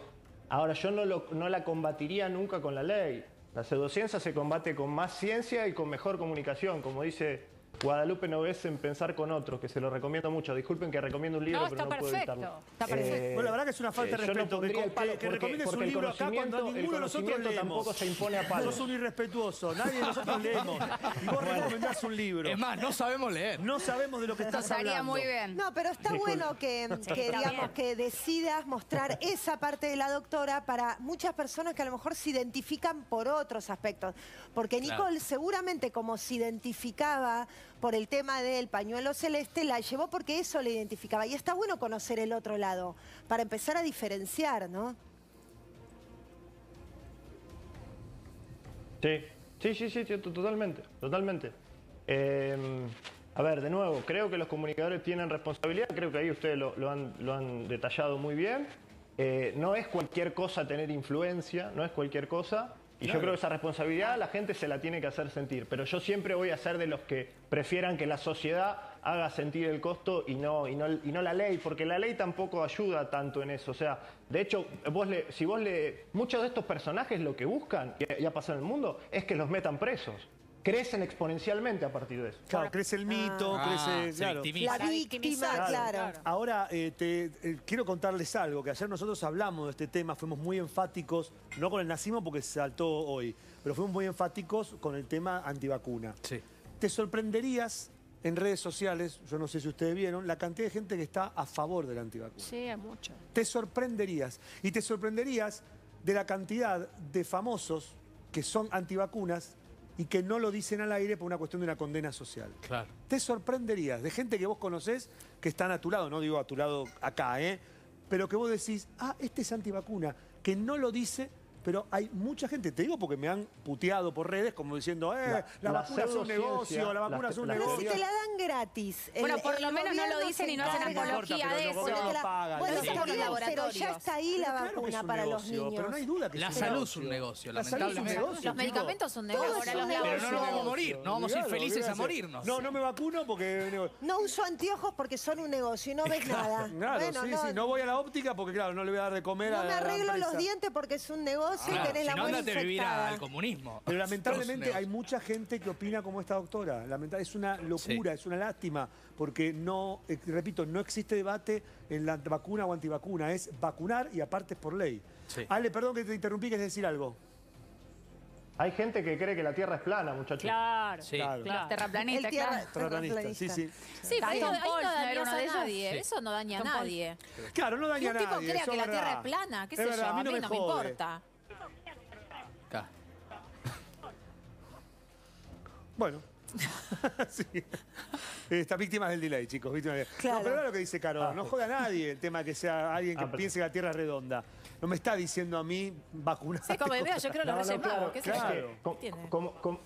Ahora, yo no, lo- no la combatiría nunca con la ley. La pseudociencia se combate con más ciencia y con mejor comunicación, como dice Guadalupe Noves en Pensar con Otros, que se lo recomiendo mucho. Disculpen que recomiendo un libro, No, pero está no puedo perfecto, evitarlo. está perfecto. Bueno, la verdad que es una falta de eh, yo no respeto que, que- palo recomiendes porque un el libro acá cuando ninguno de nosotros leemos. tampoco se impone a palos. Sos un irrespetuoso, nadie de nosotros leemos. Y vos recomendás un libro. Es más, no sabemos leer. No sabemos de lo que estás Nos haría hablando. muy bien. No, pero está Disculpe. bueno que, digamos, que decidas mostrar esa parte de la doctora para muchas personas que a lo mejor se identifican por otros aspectos. Porque Claro. Nicole seguramente como se identificaba por el tema del pañuelo celeste, la llevó porque eso le identificaba. Y está bueno conocer el otro lado, para empezar a diferenciar, ¿no? Sí, sí, sí, sí, sí, to- totalmente, totalmente. Eh, a ver, de nuevo, creo que los comunicadores tienen responsabilidad, creo que ahí ustedes lo, lo han detallado muy bien. Eh, no es cualquier cosa tener influencia, no es cualquier cosa. Y yo creo que esa responsabilidad la gente se la tiene que hacer sentir. Pero yo siempre voy a ser de los que prefieran que la sociedad haga sentir el costo y no, y no, y no la ley, porque la ley tampoco ayuda tanto en eso. O sea, de hecho, vos le, si vos le. Muchos de estos personajes lo que buscan, y ha pasado en el mundo, es que los metan presos. Crecen exponencialmente a partir de eso. Claro, crece el mito, Ah, crece. se claro. La víctima, claro. claro. Ahora, eh, te, eh, quiero contarles algo, que ayer nosotros hablamos de este tema, fuimos muy enfáticos, no con el nazismo porque se saltó hoy, pero fuimos muy enfáticos con el tema antivacuna. Sí. Te sorprenderías en redes sociales, yo no sé si ustedes vieron, la cantidad de gente que está a favor de la antivacuna. Sí, es mucho. Te sorprenderías. Y te sorprenderías de la cantidad de famosos que son antivacunas y que no lo dicen al aire por una cuestión de una condena social. Claro. Te sorprenderías de gente que vos conocés que están a tu lado, no digo a tu lado acá, ¿eh? Pero que vos decís, ah, este es antivacuna, que no lo dice, pero hay mucha gente, te digo porque me han puteado por redes como diciendo, eh, la, vacuna es un negocio, la vacuna la- es un la Pero si negocio. te la dan gratis. el- Bueno, por el lo menos no lo dicen y no hacen apología de eso. Bueno, Los pero ya está ahí la claro vacuna un para los negocio, niños. Pero no hay duda que La salud negocio. es un negocio, La salud es un lamentablemente. negocio, Los medicamentos son negocios. negocio. Pero no nos vamos a morir, no vamos a ir felices a morirnos. No, no me vacuno porque... No uso anteojos porque son un negocio y no ves nada. Claro, Bueno, sí, no, sí, no voy a la óptica porque, claro, no le voy a dar de comer a no me arreglo los dientes porque es un negocio Claro, y tenés si la no, muela andate a vivir infectada. al comunismo. Pero lamentablemente hay mucha gente que opina como esta doctora. Lamenta- Es una locura, es una lástima, porque no, eh, repito, no existe debate en la vacuna o antivacuna. Es vacunar y aparte es por ley. Sí. Ale, perdón que te interrumpí, ¿quieres decir algo? Hay gente que cree que la Tierra es plana, muchachos. Claro. Sí. Claro. Los terraplanistas, El tierra- claro. Terraplanista, sí, sí. Sí, pero ahí no, ahí no Paul, ¿no era dañas uno a nadie. Sí. Eso no daña a Tom nadie. Claro, no Que daña un a tipo nadie. crea eso que la es Tierra es plana, qué Es sé verdad, yo, a mí no me, importa. Claro. Bueno, sí. Está víctimas del delay, chicos. víctimas del- Claro. No, pero era lo que dice Caro. Ah. No jode a nadie el tema que sea alguien que Ah, piense que la Tierra es redonda. No me está diciendo a mí vacunarte. Sí, como mira, yo creo los No, no, Reyes claro, qué claro. Como, como- co-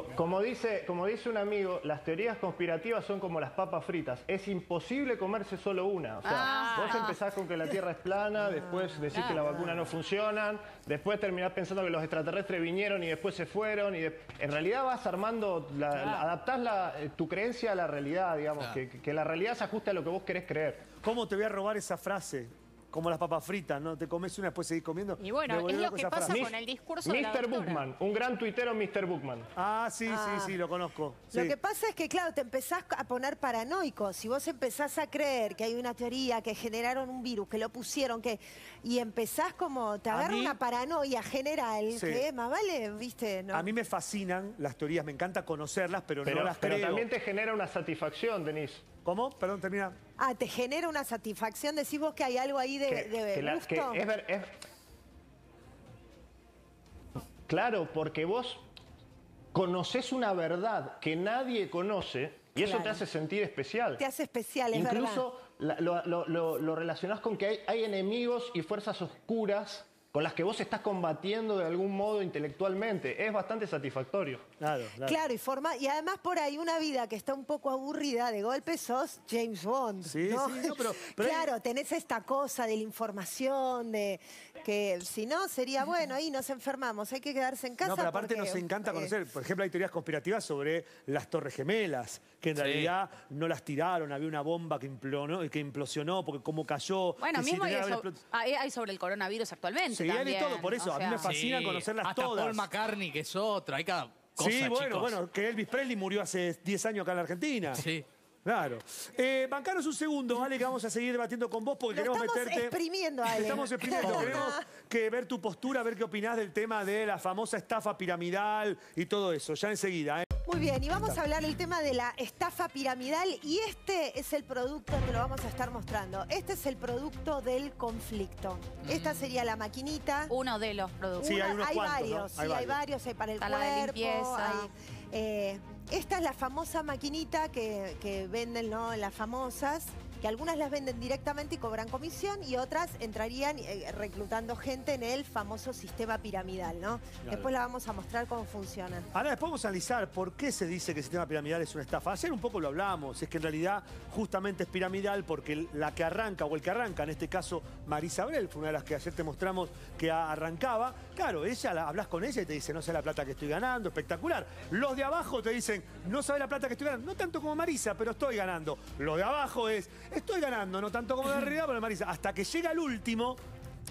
como dice, como dice un amigo, las teorías conspirativas son como las papas fritas. Es imposible comerse solo una. O sea, Ah. vos empezás con que la Tierra es plana, después decís que las vacunas no funcionan, después terminás pensando que los extraterrestres vinieron y después se fueron. y de- En realidad vas armando, la, la- adaptás la- eh, tu creencia a la realidad, digamos, Claro. que, que la realidad se ajuste a lo que vos querés creer. ¿Cómo te voy a robar esa frase? Como las papas fritas, ¿no? Te comes una, después seguís comiendo. Y bueno, es lo que pasa frase. con el discurso de la doctora. Bookman, un gran tuitero Mr. Bookman. Ah, sí, Ah. sí, sí, lo conozco. Lo Sí. que pasa es que, claro, te empezás a poner paranoico. Si vos empezás a creer que hay una teoría, que generaron un virus, que lo pusieron, que y empezás como, te agarra mí- una paranoia general, Sí. que más vale, viste, ¿no? A mí me fascinan las teorías, me encanta conocerlas, pero, Pero, no las pero creo. también te genera una satisfacción, Denise. ¿Cómo? Perdón, termina. Ah, te genera una satisfacción, decís vos que hay algo ahí de, que, de que la- gusto. que es ver- es- Claro, porque vos conoces una verdad que nadie conoce y eso te hace sentir especial. Te hace especial, es Incluso la- lo, lo- lo- lo relacionás con que hay, hay enemigos y fuerzas oscuras con las que vos estás combatiendo de algún modo intelectualmente. Es bastante satisfactorio. Claro, Claro, y forma, y además por ahí una vida que está un poco aburrida, de golpe sos James Bond. Sí, ¿no? sí, no, pero- pero hay- claro, tenés esta cosa de la información, de que si no sería bueno, ahí nos enfermamos, hay que quedarse en casa. No, pero aparte porque, nos encanta eh, conocer. Por ejemplo, hay teorías conspirativas sobre las Torres Gemelas, que en Sí. realidad no las tiraron, había una bomba que implosionó, que implosionó porque cómo cayó. Bueno, si mismo hay- hay sobre el coronavirus actualmente. Sí, de también, todo, por eso, o a mí me sea. fascina conocerlas hasta todas. Paul McCartney, que es otro. Hay cada cosa, sí, bueno, chicos. bueno, que Elvis Presley murió hace 10 años acá en la Argentina. Sí. Claro. Eh, bancanos un segundo, ¿vale? Que vamos a seguir debatiendo con vos porque Lo queremos estamos meterte. exprimiendo, Te Ale. Estamos exprimiendo. queremos que ver tu postura, ver qué opinás del tema de la famosa estafa piramidal y todo eso. Ya enseguida, ¿eh? Muy bien, y vamos a hablar del tema de la estafa piramidal y este es el producto, te lo vamos a estar mostrando. Este es el producto del conflicto. Esta sería la maquinita. Uno de los productos. Sí, hay unos hay cuantos, ¿no? varios, Hay sí, hay varios. varios, hay para el Está la de cuerpo. limpieza. hay, eh, esta es la famosa maquinita que, que venden, ¿no? Las famosas, que algunas las venden directamente y cobran comisión y otras entrarían eh, reclutando gente en el famoso sistema piramidal, ¿no? Después la vamos a mostrar cómo funcionan. Ahora después vamos a analizar por qué se dice que el sistema piramidal es una estafa. Ayer un poco lo hablamos, es que en realidad justamente es piramidal porque la que arranca o el que arranca, en este caso Marisa Abrel, fue una de las que ayer te mostramos que arrancaba. Claro, ella la, hablas con ella y te dice, no sé la plata que estoy ganando, espectacular. Los de abajo te dicen, no sabes la plata que estoy ganando, no tanto como Marisa, pero estoy ganando. Lo de abajo es, estoy ganando, no tanto como de arriba, pero Marisa. Hasta que llega el último,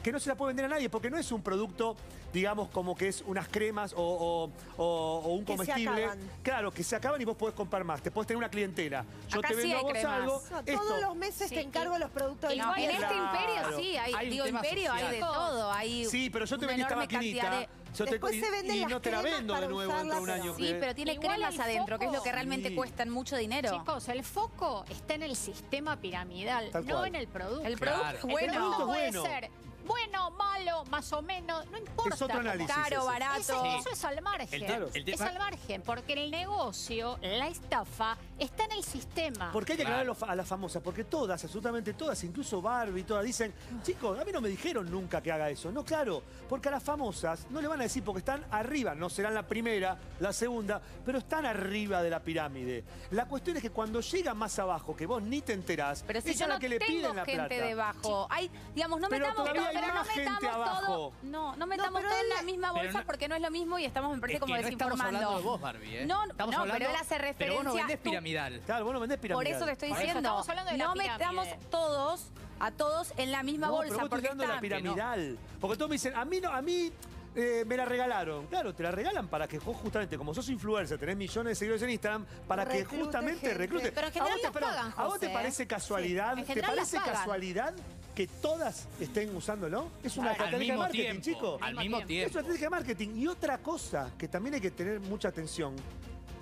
que no se la puede vender a nadie, porque no es un producto, digamos, como que es unas cremas o, o- o- o un Que comestible. Claro, que se acaban y vos podés comprar más, te podés tener una clientela. Yo Acá te sí vendo a vos cremas. algo. No, esto- todos los meses Sí, te encargo y- los productos de igual En limpieza. este Claro. imperio sí, hay, digo, imperio hay de todo. Hay Sí, pero yo te vendí esta maquinita. cantidad de- yo te- Después y, se venden y las no te la cremas vendo de para nuevo dentro de un año. Sí, pero tiene Igual cremas adentro, que es lo que realmente Sí. cuestan mucho dinero. Chicos, el foco está en el sistema piramidal, no en el producto. El Claro. producto El bueno. producto es puede bueno. ser bueno, malo, más o menos, no importa. Es otro análisis Caro, ese. barato. Eso, es al margen. El Es al margen, porque el negocio, la estafa, está en el sistema. ¿Por qué hay que aclarar a los- a las famosas? Porque todas, absolutamente todas, incluso Barbie, todas dicen, chicos, a mí no me dijeron nunca que haga eso. No, claro, porque a las famosas no le van a decir porque están arriba, no serán la primera, la segunda, pero están arriba de la pirámide. La cuestión es que cuando llegan más abajo, que vos ni te enterás, Pero si es yo a la no que le tengo piden la gente plata. debajo. Hay, digamos, no Pero metamos todavía hay pero no más gente metamos abajo. todo. No, no metamos pero todo en la misma Pero bolsa no- porque no es lo mismo y estamos, me parece, Es como que no estamos desinformando. hablando de vos, Barbie, ¿eh? No, Estamos no, hablando- pero él hace Pero vos no referencia- vendés tú- piramidal. Claro, vos no vendés Por piramidal. eso te estoy Por diciendo. estamos hablando de la no metamos todos, a todos, en la misma No, bolsa. pero vos porque estás hablando de la piramidal. Porque todos me dicen, a mí no, a mí eh, me la regalaron. Claro, te la regalan para que vos justamente, como sos influencer, tenés millones de seguidores en Instagram, para que Reclute justamente gente. reclutes. Pero en ¿A general vos te, las pagan, ¿A vos te parece casualidad? Sí, ¿Te parece casualidad que todas estén usándolo? Es una estrategia de marketing, tiempo. chicos. Al mismo Es una tiempo. estrategia de marketing. Y otra cosa que también hay que tener mucha atención.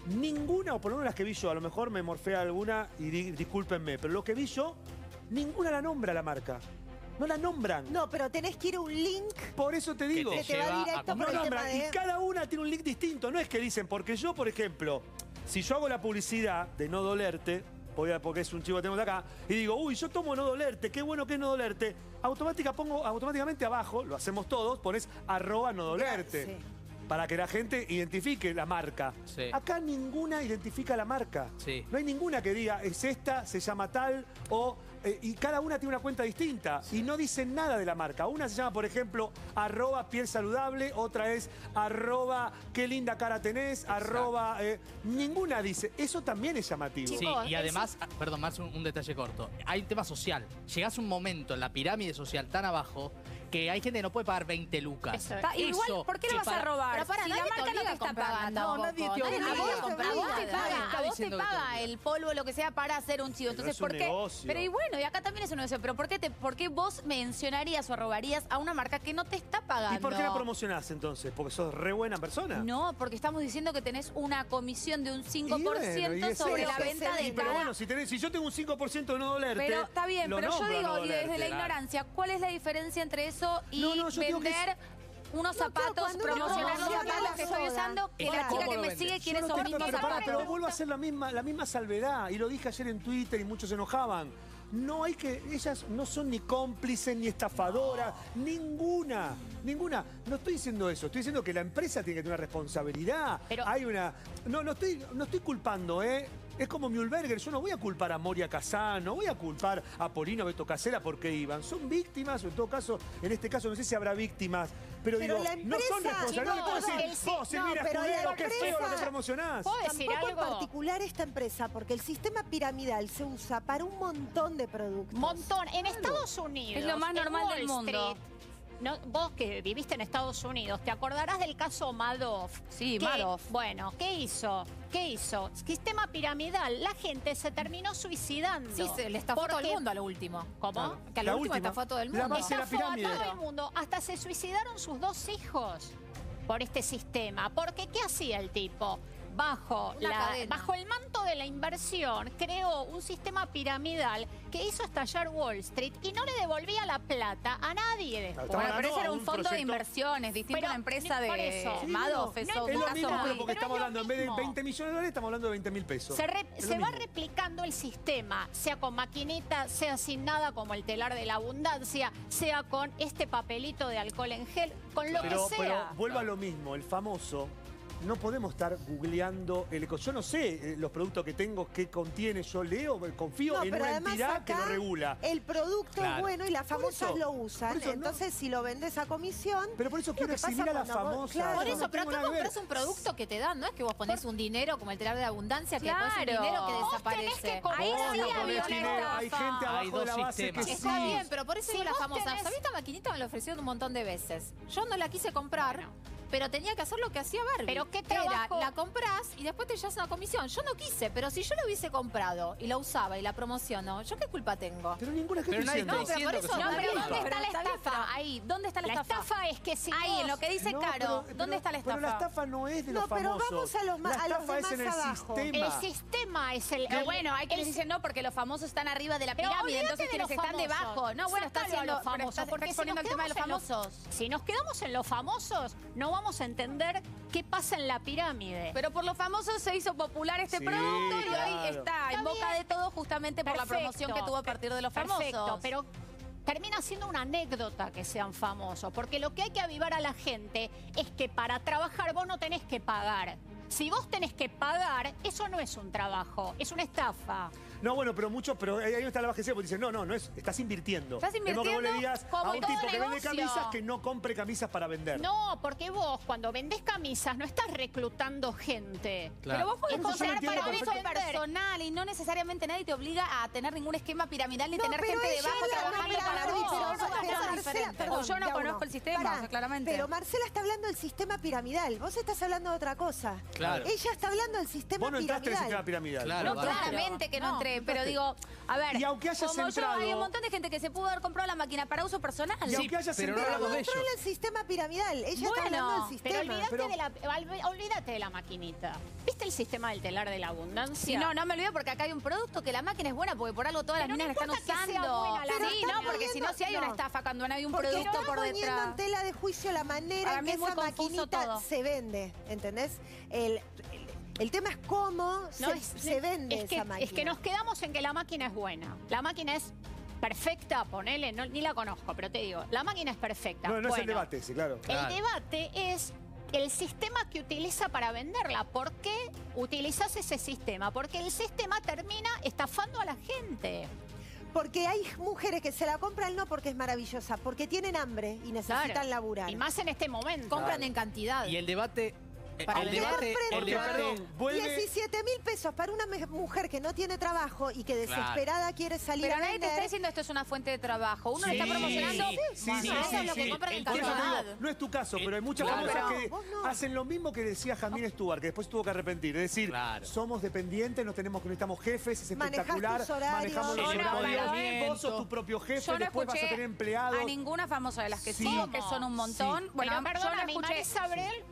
Ninguna, o por lo menos las que vi yo, a lo mejor me morfea alguna y di- discúlpenme, pero lo que vi yo, ninguna la nombra la marca. No la nombran. No, pero tenés que ir a un link. Por eso te digo. Que te va directo no por el tema nombran. Y cada una tiene un link distinto. No es que dicen, porque yo, por ejemplo, si yo hago la publicidad de no dolerte, voy a- porque es un chivo que tenemos acá, y digo, uy, yo tomo no dolerte, qué bueno que es no dolerte, automática pongo, automáticamente abajo, lo hacemos todos, pones arroba no dolerte. Sí. Para que la gente identifique la marca. Sí. Acá ninguna identifica la marca. Sí. No hay ninguna que diga, es esta, se llama tal, o. eh, y cada una tiene una cuenta distinta. Y no dicen nada de la marca. Una se llama, por ejemplo, arroba piel saludable, otra es arroba qué linda cara tenés, arroba. eh, ninguna dice. Eso también es llamativo. Sí, y además, perdón, más un, un detalle corto. Hay un tema social. Llegás a un momento en la pirámide social tan abajo que hay gente que no puede pagar 20 lucas. Eso igual, Eso, ¿por qué le que vas a robar? Pero para, si nadie la te marca no te está pagando. vos. nadie te obliga. A comprar. A vos te paga, a vos te el polvo, lo que sea, para hacer un chivo. Entonces, es ¿por qué? negocio. Pero y bueno, y acá también es un negocio. Pero ¿por qué, te, por qué vos mencionarías o robarías a una marca que no te está pagando? ¿Y por qué la promocionás entonces? Porque sos re buena persona. No, porque estamos diciendo que tenés una comisión de un 5% Y bueno, sobre eso. la venta de Y pero cada... bueno, si, tenés- si yo tengo un 5% de no dolerte. Pero está bien, lo pero yo nombro digo, no y desde la ignorancia, ¿cuál es la diferencia entre eso y No, vender unos No, claro, zapatos, uno promocionar los zapatos que estoy usando, que la chica que me vende. sigue quiere esos mismos zapatos? pero vuelvo a hacer la misma, la misma salvedad. Y lo dije ayer en Twitter y muchos se enojaban. No hay que. Ellas no son ni cómplices ni estafadoras. Ninguna. Ninguna. No estoy diciendo eso. Estoy diciendo que la empresa tiene que tener una responsabilidad. Pero- hay una. No, no estoy, no estoy culpando, ¿eh? Es como Mühlberger, yo no voy a culpar a Moria Kazan, no voy a culpar a Polino Beto Casera porque iban. Son víctimas, o en todo caso, en este caso no sé si habrá víctimas, pero, Pero digo, la no son responsables. No le puedo decir, el vos, no, Elvira pero Escudero, qué feo lo que promocionás. ¿Puedo decir Tampoco algo? en particular esta empresa, porque el sistema piramidal se usa para un montón de productos. Montón. En Estados Unidos. Es lo más normal Wall del mundo. Street, no, vos que viviste en Estados Unidos, te acordarás del caso Madoff. Sí, que- Madoff. Bueno, ¿qué hizo? ¿Qué hizo? Sistema piramidal. La gente se terminó suicidando. Sí, se le estafó a todo el mundo a lo último. ¿Cómo? Que a La lo último última. estafó a todo el La mundo. de la Estafó a todo el mundo. Hasta se suicidaron sus dos hijos por este sistema. Porque ¿qué hacía el tipo? Bajo, la- bajo el manto de la inversión, creó un sistema piramidal que hizo estallar Wall Street y no le devolvía la plata a nadie después. Bueno, pero ese era un un fondo de inversiones, distinto a Pero, una empresa de eso. Sí, Madoff. no, eso, no Es lo mismo, muy- pero porque Pero estamos es lo hablando, en vez de mismo. 20 millones de dólares, estamos hablando de 20 mil pesos. Se, re- va mismo. replicando el sistema, sea con maquinita, sea sin nada como el telar de la abundancia, sea con este papelito de alcohol en gel, con lo pero, que pero sea. vuelvo a lo mismo, el famoso. No podemos estar googleando el eco. Yo no sé eh, los productos que tengo, qué contiene. Yo leo, confío No, en pero una además entidad que lo regula. El producto Claro. es bueno y las famosas eso, lo usan. no- Entonces, si lo vendes a comisión. Pero por eso quiero que pasa exhibir a la cuando vos- famosa. claro. Por no eso, pero tengo acá que compras un producto que te dan, no es que vos pones un dinero como el telar de abundancia, que después es un Claro. dinero que Vos desaparece. tenés que Ahí Vos sí no ponés dinero, hay gente Hay abajo de la dos base que sistemas. sí. Está bien, pero por eso Si digo las vos famosas. tenés- A mí esta maquinita me la ofrecieron un montón de veces. Yo no la quise comprar, pero tenía que hacer lo que hacía Barbie. Pero qué Que era, trabajo- la compras y después te llevas una comisión. Yo no quise, pero si yo la hubiese comprado y la usaba y la promociono, ¿yo qué culpa tengo? Pero ninguna que Pero nadie está No, pero por eso No, pero ¿dónde está la pero estafa? pero- Ahí, ¿dónde está la, La estafa es que si Ahí, vos- en lo que dice No, Caro. pero- ¿Dónde pero- está la estafa? Pero la estafa no es de No, los pero famosos. vamos a los ma- la a los estafa es en el abajo. sistema. El sistema es el... Pero bueno, hay quienes dicen no porque los famosos están arriba de la Pero pirámide, entonces de quienes están debajo. No, bueno, está haciendo, los pero famosos, está porque exponiendo el tema de los famosos. Si nos quedamos en los famosos, no vamos a entender qué pasa en la pirámide. Pero por los famosos se hizo popular este Sí, producto y hoy claro. está, en boca bien. de todos justamente por la promoción que tuvo a partir de los famosos. Perfecto, pero termina siendo una anécdota que sean famosos, porque lo que hay que avivar a la gente es que para trabajar vos no tenés que pagar. Si vos tenés que pagar, eso no es un trabajo, es una estafa. No, bueno, pero muchos, pero ahí ahí está la bajeza porque dicen, no, no, no es, estás invirtiendo. Estás Es como que vos le invirtiendo digas como a un tipo que vende camisas que no compre camisas para vender. No, porque vos cuando vendés camisas no estás reclutando gente. Pero vos podés comprar para uso personal y no necesariamente nadie te obliga a tener ningún esquema piramidal ni No, tener gente debajo trabajando no, para pero vos. Barbie, pero- Son dos pero cosas Marcela, diferentes. perdón, O yo no conozco uno. el sistema, Pará, o sea, claramente. Pero Marcela está hablando del sistema piramidal. Vos estás hablando de otra cosa. Claro. Ella está hablando del sistema Vos no entraste en el sistema piramidal. piramidal. Claro, No, claramente que no, No, pero digo, a ver, Y aunque hayas como entrado- yo, hay un montón de gente que se pudo haber comprado la máquina para uso personal. Y aunque hayas pero no entrado- Entró ellos. el sistema piramidal. Ella está hablando del Pero sistema. olvídate, Pero- de la, olvídate de la maquinita. ¿Viste el sistema del telar de la abundancia? Sí, no, no me olvido porque acá hay un producto que la máquina es buena porque por algo todas Pero las no minas la están usando. buena la sí, no, porque si no, poniendo- si hay una no. estafa cuando no hay un Porque producto por poniendo detrás. en tela de juicio la manera en que esa maquinita todo. se vende, ¿entendés? El, el, tema es cómo No, se, es- se vende es que, esa máquina. Es que nos quedamos en que la máquina es buena. La máquina es perfecta, ponele, no- ni la conozco, pero te digo, la máquina es perfecta. No, no es el debate ese, claro. El debate es el sistema que utiliza para venderla. ¿Por qué utilizas ese sistema? Porque el sistema termina estafando a la gente. Porque hay mujeres que se la compran no porque es maravillosa, porque tienen hambre y necesitan Claro. laburar. Y más en este momento. Compran en cantidad. Y el debate... eh, Para el debate, el debate 17 mil pesos para una mujer que no tiene trabajo y que desesperada quiere salir Pero a nadie te está diciendo esto es una fuente de trabajo. Uno Sí, está promocionando. sí, sí, Bueno, sí, eso es lo que compran en digo, no es tu caso, pero hay muchas Claro. famosas Pero que hacen lo mismo que decía Jamín Stuart, que después tuvo que arrepentir. Es decir, somos dependientes, nos tenemos que necesitamos jefes, es espectacular, tus horarios. manejamos los no, horarios, vos sos tu propio jefe, no después vas a tener empleados. A ninguna famosa de las que Sí. sigo, que son un montón. Sí. Bueno, Pero yo no escuché. Marisa Abrel,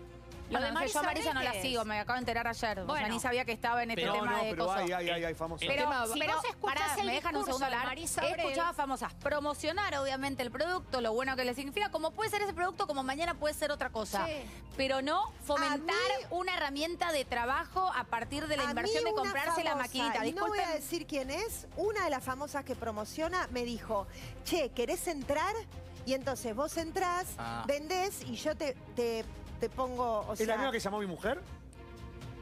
Lo de Marisa yo a Marisa no la ¿qué sigo, me acabo de enterar ayer. O sea, Bueno. ni sabía que estaba en este Pero tema no, de pero coso. hay, hay, hay, hay famosos. Pero, Pero si pero vos escuchás pará, el me dejan un segundo hablar. Marisa He escuchado famosas promocionar, obviamente, el producto, lo bueno que le significa, como puede ser ese producto, como mañana puede ser otra cosa. Sí. Pero no fomentar una herramienta de trabajo a partir de la inversión mí de comprarse la famosa, maquinita. Y no voy a Disculpen. decir quién es, una de las famosas que promociona me dijo, che, ¿querés entrar? Y entonces vos entrás, Ah. vendés y yo te, te, te pongo, o ¿Es la misma que llamó mi mujer?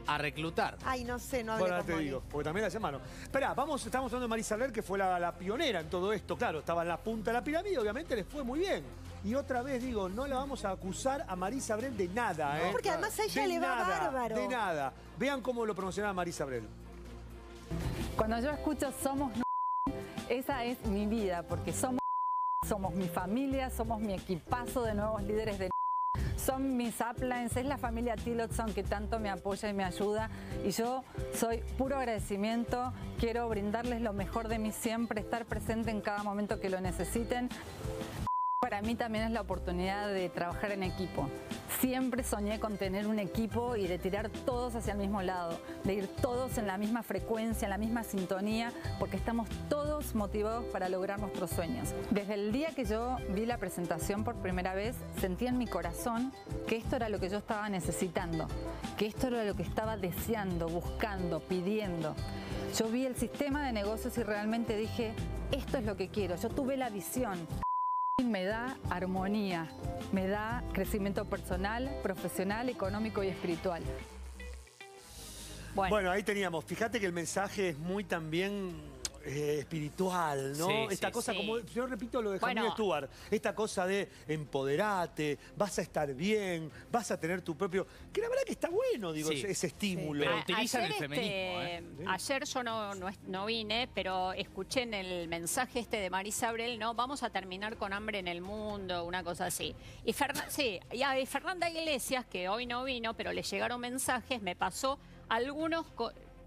A reclutar. Ay, no sé, no hablé Bueno, ahora con te Moni. digo, porque también la llamaron. Esperá, vamos, estamos hablando de Marisa Abrel, que fue la, la pionera en todo esto. Claro, estaba en la punta de la pirámide, obviamente les fue muy bien. Y otra vez digo, no la vamos a acusar a Marisa Abrel de nada, ¿eh? porque además a ella De le va nada, bárbaro. De nada. Vean cómo lo promocionaba Marisa Abrel. Cuando yo escucho Somos no esa es mi vida, porque somos somos mi familia, somos mi equipazo de nuevos líderes de son mis uplines, es la familia Tillotson que tanto me apoya y me ayuda y yo soy puro agradecimiento, quiero brindarles lo mejor de mí siempre, estar presente en cada momento que lo necesiten. Para mí también es la oportunidad de trabajar en equipo. Siempre soñé con tener un equipo y de tirar todos hacia el mismo lado, de ir todos en la misma frecuencia, en la misma sintonía, porque estamos todos motivados para lograr nuestros sueños. Desde el día que yo vi la presentación por primera vez, sentí en mi corazón que esto era lo que yo estaba necesitando, que esto era lo que estaba deseando, buscando, pidiendo. Yo vi el sistema de negocios y realmente dije, esto es lo que quiero. Yo tuve la visión. Me da armonía, me da crecimiento personal, profesional, económico y espiritual. Bueno. ahí teníamos. Fíjate que el mensaje es muy también eh, espiritual, ¿no? Sí, esta sí, cosa, sí. como yo repito lo de Bueno. Jamil Stuart, esta cosa de empoderate, vas a estar bien, vas a tener tu propio. Que la verdad que está bueno, digo, Sí. ese, estímulo. Pero utilizan ayer, el feminismo, este, ¿eh? Ayer yo no, no, no vine, pero escuché en el mensaje este de Marisa Abrel, ¿no? Vamos a terminar con hambre en el mundo, una cosa así. Y, Ferna- sí, y a Fernanda Iglesias, que hoy no vino, pero le llegaron mensajes, me pasó algunos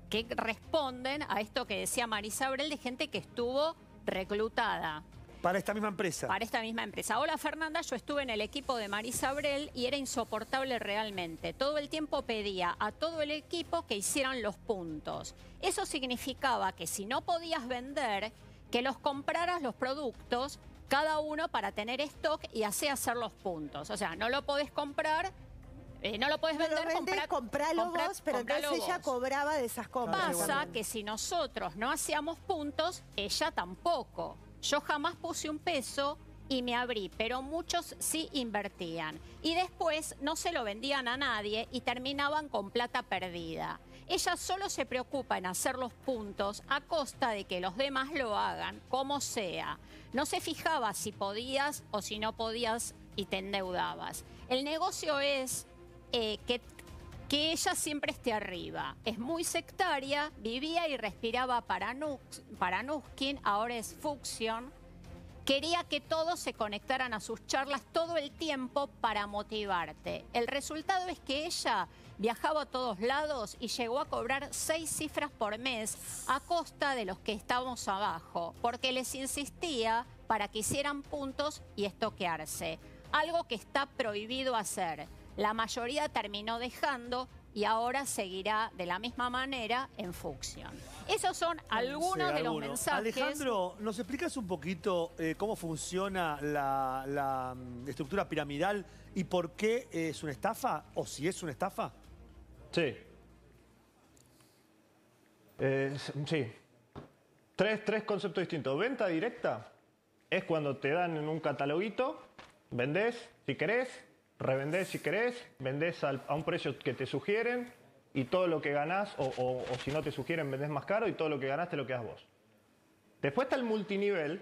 que responden a esto que decía Marisa Abrel de gente que estuvo reclutada Para esta misma empresa. para esta misma empresa. Hola Fernanda, yo estuve en el equipo de Marisa Abrel y era insoportable realmente. Todo el tiempo pedía a todo el equipo que hicieran los puntos. Eso significaba que si no podías vender, que los compraras los productos, cada uno para tener stock y así hacer los puntos. O sea, no lo podés comprar, eh, no lo podés No lo vender, comprar- compralo vos, pero compralo entonces ella vos. cobraba de esas compras. Pasa que si nosotros no hacíamos puntos, ella tampoco. Yo jamás puse un peso y me abrí, pero muchos sí invertían. Y después no se lo vendían a nadie y terminaban con plata perdida. Ella solo se preocupa en hacer los puntos a costa de que los demás lo hagan, como sea. No se fijaba si podías o si no podías y te endeudabas. El negocio es eh, que ella siempre esté arriba. Es muy sectaria, vivía y respiraba para, para Nuskin, ahora es Fuxion. Quería que todos se conectaran a sus charlas todo el tiempo para motivarte. El resultado es que ella viajaba a todos lados y llegó a cobrar seis cifras por mes a costa de los que estábamos abajo, porque les insistía para que hicieran puntos y estoquearse. Algo que está prohibido hacer. La mayoría terminó dejando y ahora seguirá de la misma manera en Fucción. Esos son algunos Sí, de los mensajes. Alejandro, ¿nos explicas un poquito eh, cómo funciona la, la, mm, estructura piramidal y por qué es una estafa o si es una estafa? Sí. Eh, sí. Tres, tres conceptos distintos. Venta directa es cuando te dan en un cataloguito, vendés si querés, revendés si querés, vendés a un precio que te sugieren y todo lo que ganás, o, si no te sugieren, vendés más caro y todo lo que ganás te lo quedas vos. Después está el multinivel,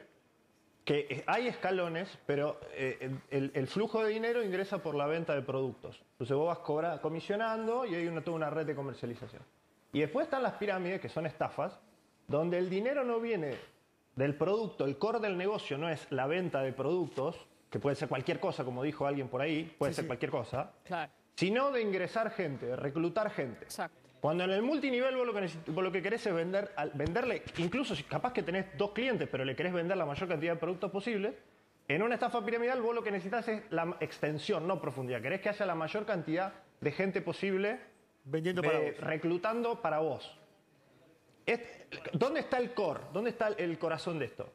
que hay escalones, pero eh, el, el flujo de dinero ingresa por la venta de productos. Entonces vos vas cobra- comisionando y hay una, toda una red de comercialización. Y después están las pirámides, que son estafas, donde el dinero no viene del producto, el core del negocio no es la venta de productos, que puede ser cualquier cosa, como dijo alguien por ahí, puede ser cualquier cosa, Claro. sino de ingresar gente, de reclutar gente. Exacto. Cuando en el multinivel vos lo que, vos lo que querés es vender, venderle, incluso si capaz que tenés dos clientes, pero le querés vender la mayor cantidad de productos posible, en una estafa piramidal vos lo que necesitas es la extensión, no profundidad. Querés que haya la mayor cantidad de gente posible vendiendo para para vos. reclutando para vos. ¿Dónde está el core? ¿Dónde está el corazón de esto?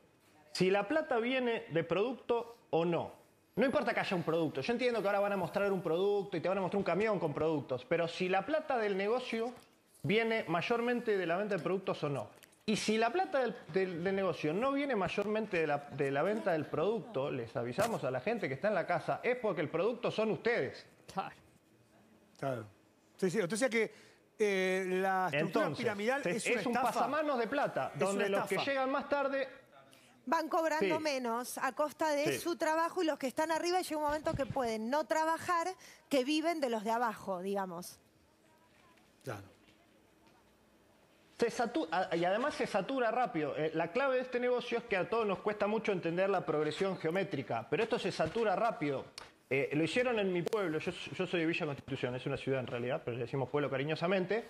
Si la plata viene de producto o no. No importa que haya un producto. Yo entiendo que ahora van a mostrar un producto y te van a mostrar un camión con productos. Pero si la plata del negocio viene mayormente de la venta de productos o no. Y si la plata del, del- del negocio no viene mayormente de la, de la venta del producto, les avisamos a la gente que está en la casa, es porque el producto son ustedes. Claro. Claro. Sí, sí, Entonces que eh, la estructura Entonces, piramidal es, es, una un estafa. pasamanos de plata, donde los que llegan más tarde Van cobrando Sí. menos a costa de Sí. su trabajo y los que están arriba llega un momento que pueden no trabajar, que viven de los de abajo, digamos. Claro. Se satura, y además se satura rápido. Eh, La clave de este negocio es que a todos nos cuesta mucho entender la progresión geométrica, pero esto se satura rápido. Eh, lo hicieron en mi pueblo, yo, yo soy de Villa Constitución, es una ciudad en realidad, pero le decimos pueblo cariñosamente,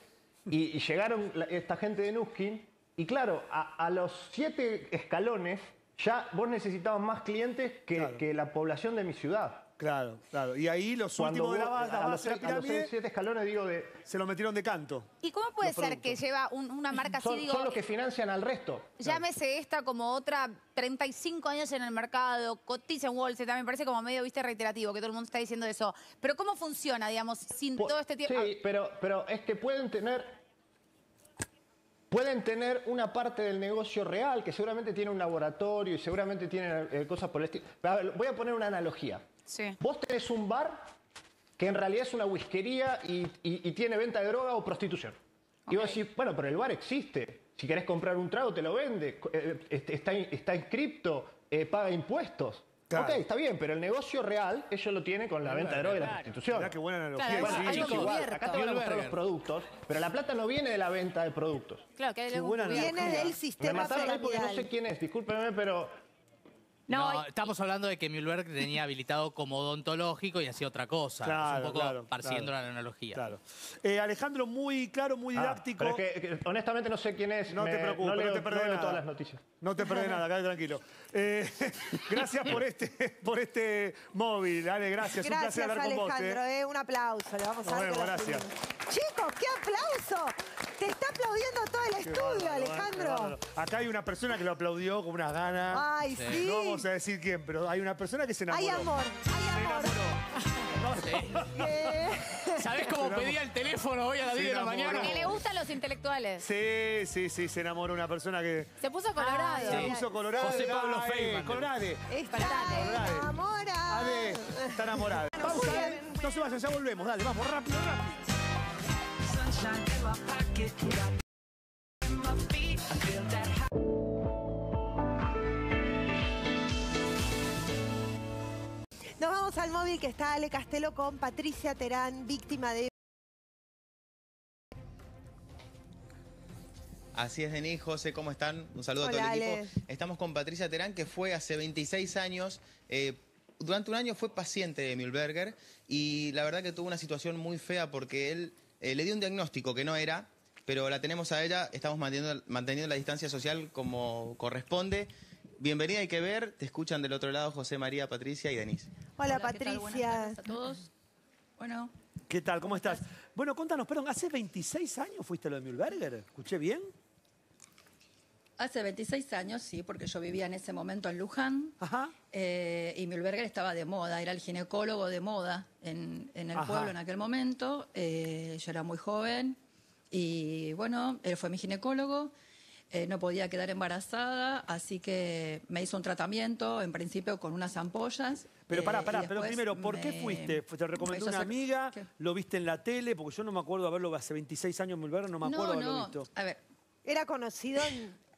y, y llegaron la- esta gente de Nuskin, y claro, a, a los siete escalones ya vos necesitabas más clientes que, que la población de mi ciudad. Claro, claro. Y ahí los Cuando últimos de la vos- la a los la a seis- siete escalones digo de... se lo metieron de canto. ¿Y cómo puede ser que lleva un- una marca así, Son, digo, son los que financian al resto. llámese esta como otra 35 años en el mercado, cotiza en Wall Street, también parece como medio, viste, reiterativo, que todo el mundo está diciendo eso. Pero ¿cómo funciona, digamos, sin Po- todo este tiempo? Sí, pero, pero es que pueden tener. Pueden tener una parte del negocio real, que seguramente tiene un laboratorio y seguramente tiene eh, cosas por el estilo. A ver, voy a poner una analogía. Sí. Vos tenés un bar que en realidad es una whiskería y, y- y tiene venta de droga o prostitución. Y vos decís, bueno, pero el bar existe. Si querés comprar un trago, te lo vende. Eh, este, está, está inscripto, eh, paga impuestos. Claro. Ok, está bien, pero el negocio real, ellos lo tienen con la venta de droga y la Claro. prostitución. Mirá qué buena analogía. Claro, Bueno, algo igual, acá te van a mostrar los productos, pero la plata no viene de la venta de productos. Claro, que hay buena. Viene del Me sistema mataron ahí porque no piramidal. sé quién es, discúlpenme, pero No, estamos hablando de que Mühlberg tenía habilitado como odontológico y hacía otra cosa. Claro, es un poco claro, pareciendo claro. la analogía. Claro. Eh, Alejandro, muy claro, muy Ah, didáctico. pero es que, que honestamente no sé quién es. No te preocupes, no, te perdés no nada. todas las noticias. No te perdés nada, quédate tranquilo. Eh, gracias por este, por este móvil, Ale, gracias. un Gracias, placer hablar con vos. Alejandro. eh. eh, un aplauso. Le vamos a dar vemos, gracias. Chicos, qué aplauso. Te está aplaudiendo todo el Qué estudio, bárbaro, Alejandro. bárbaro. Acá hay una persona que lo aplaudió con unas ganas. Ay, sí. No vamos a decir quién, pero hay una persona que se enamoró. Hay amor, hay amor. Eh, ¿Sabés cómo Se enamoró. pedía el teléfono hoy a las Se 10 de la enamoró. mañana? Que le gustan los intelectuales. Sí, sí, sí, se enamoró una persona que Se puso colorado. Ay, se puso colorado. José Pablo Feynman. Colorade. Está Colorade. enamorada. Ale, está enamorada. Pausa, ¿eh? No se vayan, ya volvemos. Dale, vamos, rápido, rápido. Nos vamos al móvil que está Ale Castelo con Patricia Terán, víctima de Así es, Denis, José, ¿cómo están? Un saludo Hola, a todo el Ale. equipo. Estamos con Patricia Terán, que fue hace 26 años, eh, durante un año fue paciente de Mühlberger y la verdad que tuvo una situación muy fea porque él eh, le dio un diagnóstico que no era, pero la tenemos a ella, estamos manteniendo, manteniendo la distancia social como corresponde. Bienvenida, hay que ver, te escuchan del otro lado José María, Patricia y Denis. Hola, ¿qué tal? Buenas Patricia. tardes a todos. Bueno, ¿Qué tal? ¿Cómo estás? Bueno, contanos, perdón, ¿hace 26 años fuiste a lo de Mühlberger? ¿Escuché bien? Hace 26 años, sí, porque yo vivía en ese momento en Luján. eh, y Mühlberger estaba de moda, era el ginecólogo de moda en, en el Ajá. pueblo en aquel momento. Eh, yo era muy joven y bueno, él fue mi ginecólogo. Eh, no podía quedar embarazada, así que me hizo un tratamiento, en principio con unas ampollas. Pero eh, pará, y pará, pero primero, ¿por qué me- fuiste? ¿Te recomendó una amiga? ¿Lo viste en la tele? Porque yo no me acuerdo haberlo hace 26 años en Mühlberger, no me acuerdo No, haberlo no, visto. a ver. Era conocido en...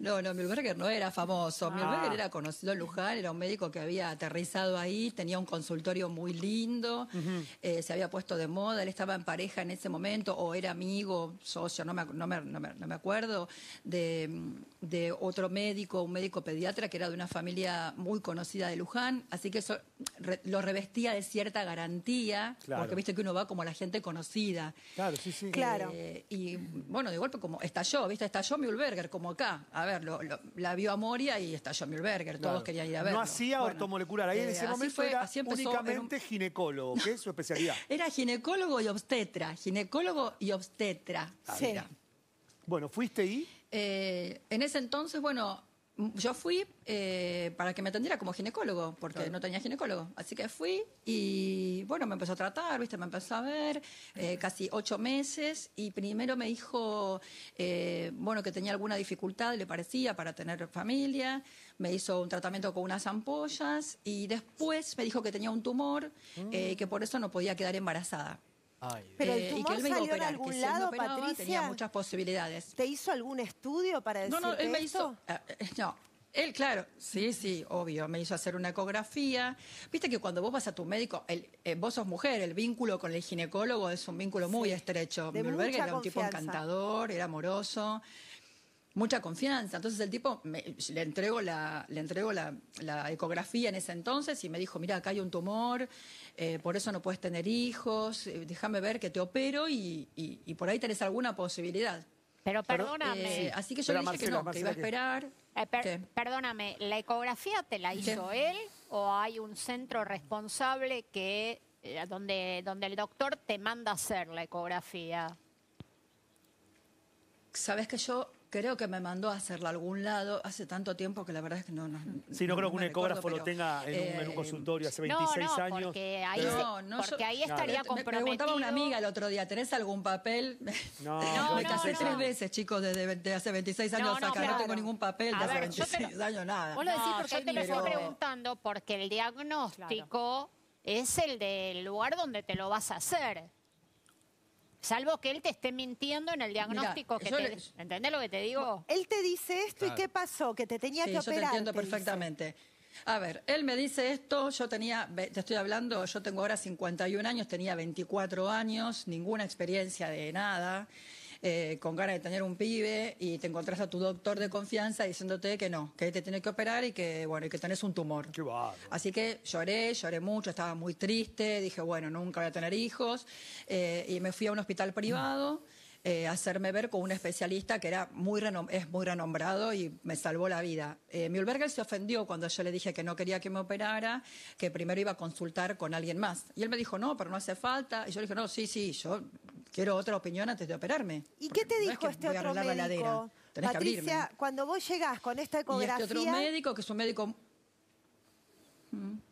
No, no, Mühlberger no era famoso. Ah. Era conocido en Luján, era un médico que había aterrizado ahí, tenía un consultorio muy lindo, eh, se había puesto de moda, él estaba en pareja en ese momento, o era amigo, socio, no me, no me- no me- no me acuerdo, de, de otro médico, un médico pediatra que era de una familia muy conocida de Luján, así que eso re- lo revestía de cierta garantía, Claro. porque viste que uno va como la gente conocida. Claro, sí, sí. Claro. Eh, y bueno, de golpe como estalló, ¿viste? Estalló Mühlberger, como acá. A ver, lo- lo- la vio a Moria y estalló Mühlberger. Todos Claro. querían ir a verlo. No hacía Bueno, ortomolecular, ahí en eh, ese momento fue, era era un- únicamente ginecólogo, que es su especialidad. Era ginecólogo y obstetra. Ginecólogo y obstetra. Sí. Era. Bueno, ¿fuiste ahí? Eh, en ese entonces, bueno, yo fui eh, para que me atendiera como ginecólogo, porque Claro. no tenía ginecólogo. Así que fui y, bueno, me empezó a tratar, ¿viste? Me empezó a ver eh, casi ocho meses y primero me dijo, eh, bueno, que tenía alguna dificultad, le parecía, para tener familia. Me hizo un tratamiento con unas ampollas y después me dijo que tenía un tumor y que por eso no podía quedar embarazada. Pero el Eh, y que tumor él salió en operar, algún que si él me lado, operaba, Patricia. tenía muchas posibilidades. ¿Te hizo algún estudio para decir No, no, él me hizo. ah, eh, No, él, claro, sí, sí, obvio, me hizo hacer una ecografía. Viste que cuando vos vas a tu médico, el, eh, vos sos mujer, el vínculo con el ginecólogo es un vínculo muy estrecho. de Mühlberger mucha era un tipo encantador, era amoroso. Mucha confianza. Entonces el tipo me- le entrego la, le entrego la, la ecografía en ese entonces y me dijo, mira, acá hay un tumor, eh, por eso no puedes tener hijos, eh, déjame ver que te opero y, y- y por ahí tenés alguna posibilidad. Pero perdóname. Eh, así que yo le dije que no, que iba a esperar. Eh, per- ¿Qué? Perdóname, ¿la ecografía te la hizo él o hay un centro responsable que eh, donde, donde el doctor te manda a hacer la ecografía? Sabes que yo creo que me mandó a hacerla a algún lado hace tanto tiempo que la verdad es que no. no Sí, no creo que un me ecógrafo recuerdo, lo tenga en, un, en un eh, consultorio hace no, 26 no, años. porque ahí No, no, porque ahí estaría Me- Me preguntaba una amiga el otro día, ¿tenés algún papel? No, me no, casé no. tres veces, chicos, desde, desde hace 26 años No, no, acá. No claro. tengo ningún papel de A hace ver, yo te 26 años, nada. No, yo te lo estoy preguntando porque el diagnóstico es el del lugar donde te lo vas a hacer. Salvo que él te esté mintiendo en el diagnóstico que yo te... le- ¿Entendés lo que te digo? Él te dice esto Claro. y ¿qué pasó? Que te tenía Sí, que yo te operar. entiendo te dice. perfectamente. A ver, él me dice esto, yo tenía, te estoy hablando, yo tengo ahora 51 años, tenía 24 años, ninguna experiencia de nada, eh, con ganas de tener un pibe y te encontrás a tu doctor de confianza diciéndote que no, que te tiene que operar y que, bueno, y que tenés un tumor. Así que lloré, lloré mucho, estaba muy triste, dije, bueno, nunca voy a tener hijos, eh, y me fui a un hospital privado. Eh, hacerme ver con un especialista que era muy es muy renombrado y me salvó la vida. Eh, Mühlberger se ofendió cuando yo le dije que no quería que me operara, que primero iba a consultar con alguien más. Y él me dijo, no, pero no hace falta. Y yo le dije, no, sí, sí, yo quiero otra opinión antes de operarme. ¿Y qué te no es dijo que este otro médico? Tenés Patricia, cuando vos llegás con esta Y ecografía... este otro médico, que es un médico... Mm.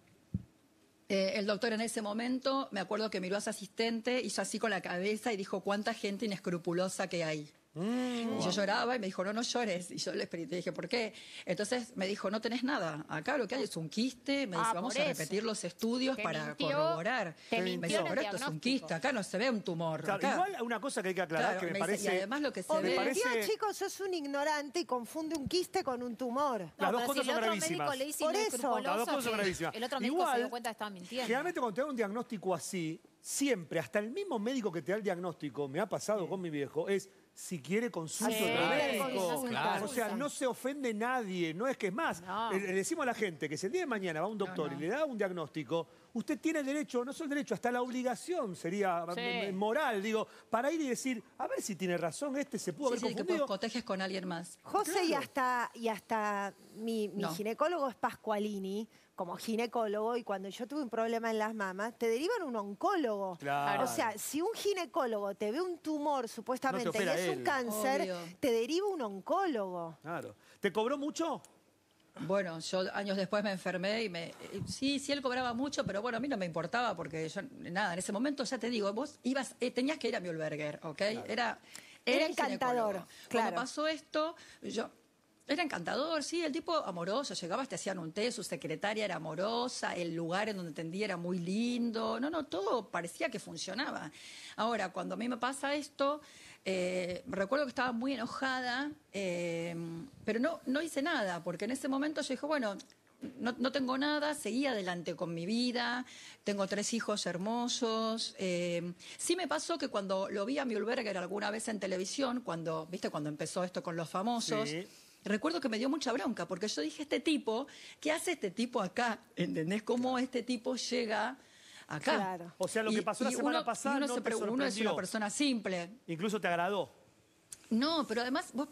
Eh, el doctor en ese momento, me acuerdo que miró a su asistente, hizo así con la cabeza y dijo, ¿cuánta gente inescrupulosa que hay? Y yo lloraba y me dijo, no, no llores. Y yo le expliqué, dije, ¿por qué? Entonces me dijo, no tenés nada. Acá lo que hay es un quiste. Me Ah, dice, vamos a eso. repetir los estudios Te para mintió- corroborar. te me mintió el pero esto es un quiste, acá no se ve un tumor. Claro, acá". igual una cosa que hay que aclarar Claro, que me, me dice, parece... y además lo que se me parece... chicos, sos un ignorante y confunde un quiste con un tumor. Las dos cosas son gravísimas. le dice Por eso. Las dos cosas son gravísimas. El otro médico Igual, se dio cuenta que estaba mintiendo. Generalmente cuando te dan un diagnóstico así, siempre, hasta el mismo médico que te da el diagnóstico, me ha pasado con mi viejo, es si quiere consulta Sí, otro médico. Claro. O sea, no se ofende nadie, no es que es más. Le, le decimos a la gente que si el día de mañana va un doctor y le da un diagnóstico, usted tiene el derecho, no solo el derecho, hasta la obligación sería Sí. eh, moral, digo, para ir y decir, a ver si tiene razón este, se pudo Sí, haber sí, que confundido. cotejes con alguien más. José, y hasta, y hasta mi, mi No. ginecólogo es Pascualini, como ginecólogo, y cuando yo tuve un problema en las mamas, te derivan a un oncólogo. Claro. O sea, si un ginecólogo te ve un tumor supuestamente y es un cáncer, Obvio. te deriva un oncólogo. Claro. ¿Te cobró mucho? Bueno, yo años después me enfermé y me... Sí, sí, él cobraba mucho, pero bueno, a mí no me importaba porque yo, nada, en ese momento ya te digo, vos ibas, eh, tenías que ir a Mühlberger, ¿ok? Era, Era el encantador, claro. Cuando pasó esto, yo... Era encantador, sí, el tipo amoroso, llegabas, te hacían un té, su secretaria era amorosa, el lugar en donde atendía era muy lindo, no, no, todo parecía que funcionaba. Ahora, cuando a mí me pasa esto, eh, recuerdo que estaba muy enojada, eh, pero no, no hice nada, porque en ese momento yo dije, bueno, no, no tengo nada, seguí adelante con mi vida, tengo tres hijos hermosos. eh, sí me pasó que cuando lo vi a Mühlberger alguna vez en televisión, cuando, viste, cuando empezó esto con los famosos, Sí. Recuerdo que me dio mucha bronca, porque yo dije, este tipo, ¿qué hace este tipo acá? ¿Entendés cómo este tipo llega acá? Claro. O sea, lo que pasó la semana uno- pasada uno no se te uno es una persona simple. Incluso te agradó. No, pero además vos...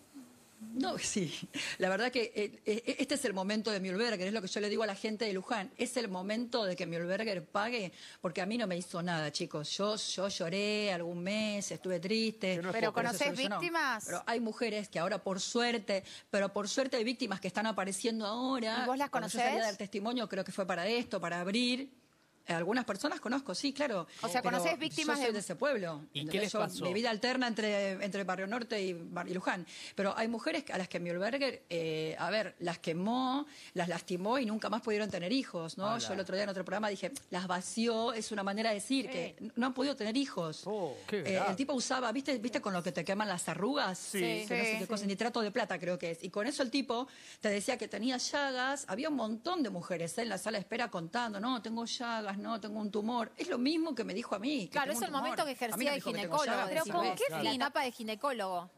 No, sí. La verdad que eh, eh, este es el momento de Mühlberger, es lo que yo le digo a la gente de Luján. Es el momento de que Mühlberger pague, porque a mí no me hizo nada, chicos. Yo, yo lloré algún mes, estuve triste. Pero se ¿conocés solucionó. víctimas? Pero hay mujeres que ahora, por suerte, pero por suerte hay víctimas que están apareciendo ahora. ¿Y vos las Cuando yo conocés? salí a dar testimonio, creo que fue para esto, para abrir. Algunas personas conozco, sí, claro. O sea, Pero ¿conocés víctimas Yo soy de- de ese pueblo. ¿Y qué ¿entendés? les Yo- pasó? Mi vida alterna entre, entre Barrio Norte y, Bar- y Luján. Pero hay mujeres a las que Mühlberger, eh, a ver, las quemó, las lastimó y nunca más pudieron tener hijos, ¿no? Yo el otro día en otro programa dije, las vació, es una manera de decir que no han podido tener hijos. Oh, qué Eh, el tipo usaba, ¿viste, ¿viste con lo que te queman las arrugas? Sí. Que no sé Sí. qué cosa, nitrato de plata creo que es. Y con eso el tipo te decía que tenía llagas. Había un montón de mujeres ¿eh? en la sala de espera contando, no, tengo llagas, no, tengo un tumor. Es lo mismo que me dijo a mí. que Claro, tengo es un el momento que no ejercía que tengo ginecólogo. Pero ¿con qué Claro. fin? La etapa de ginecólogo.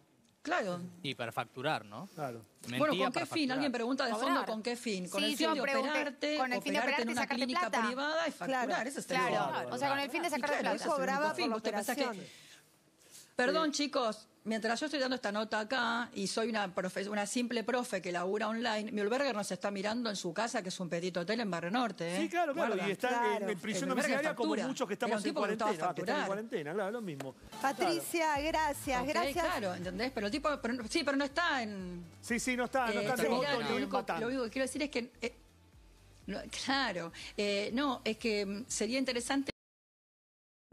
Claro. Y para facturar, ¿no? Claro. Mentía bueno, ¿con qué fin? facturar. Alguien pregunta de fondo con qué fin. Con Sí, el fin yo de operarte, con el fin de operarte en una clínica plata. privada y facturar. Claro, Ese es el Claro, bárbaro. o sea, con el fin de claro, plata. el Cobraba por la operación. Perdón, chicos, mientras yo estoy dando esta nota acá y soy una, profe- una simple profe que labura online, Mühlberger nos está mirando en su casa, que es un petit hotel en Barrio Norte. ¿eh? Sí, claro, claro. Guarda. Y está en- Claro. en prisión domiciliaria como muchos que estamos en cuarentena. que están en cuarentena, claro, lo mismo. Patricia, gracias, Ok, gracias. Claro, ¿entendés? Pero el tipo, pero no- sí, pero no está en... Sí, sí, no está, no Eh, está en mirá, lo, único, Batán. lo único que quiero decir es que... eh, no, claro, eh, no, es que mm, sería interesante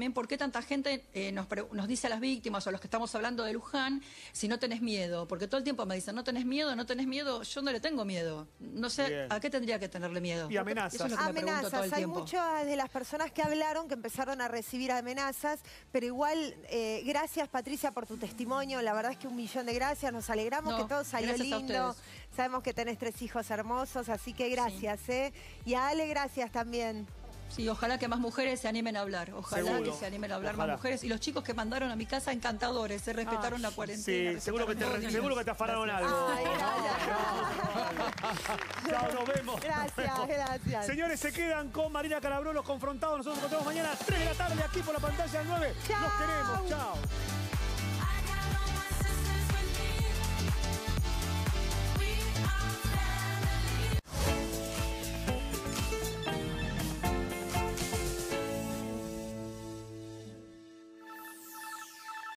también por qué tanta gente eh, nos, nos dice a las víctimas o a los que estamos hablando de Luján si no tenés miedo. Porque todo el tiempo me dicen, no tenés miedo, no tenés miedo. Yo no le tengo miedo. No sé Bien. a qué tendría que tenerle miedo. Y amenazas. Eso es lo que me pregunto todo Amenazas, el hay tiempo. muchas de las personas que hablaron que empezaron a recibir amenazas, pero igual, eh, gracias Patricia por tu testimonio, la verdad es que un millón de gracias, nos alegramos No, que todo salió lindo, sabemos que tenés tres hijos hermosos, así que gracias, ¿eh? Y a Ale, gracias también. Sí, ojalá que más mujeres se animen a hablar. Ojalá Seguro. que se animen a hablar Ojalá. más mujeres. Y los chicos que mandaron a mi casa, encantadores, se respetaron la cuarentena. Sí, seguro que te, seguro que te afanaron algo. Ay, Chao, nos vemos. Gracias, Nos vemos. gracias. Señores, se quedan con Marina Calabró, los confrontados. Nosotros nos encontramos mañana a las 3 de la tarde aquí por la pantalla del 9. Los Chao. queremos. Chao.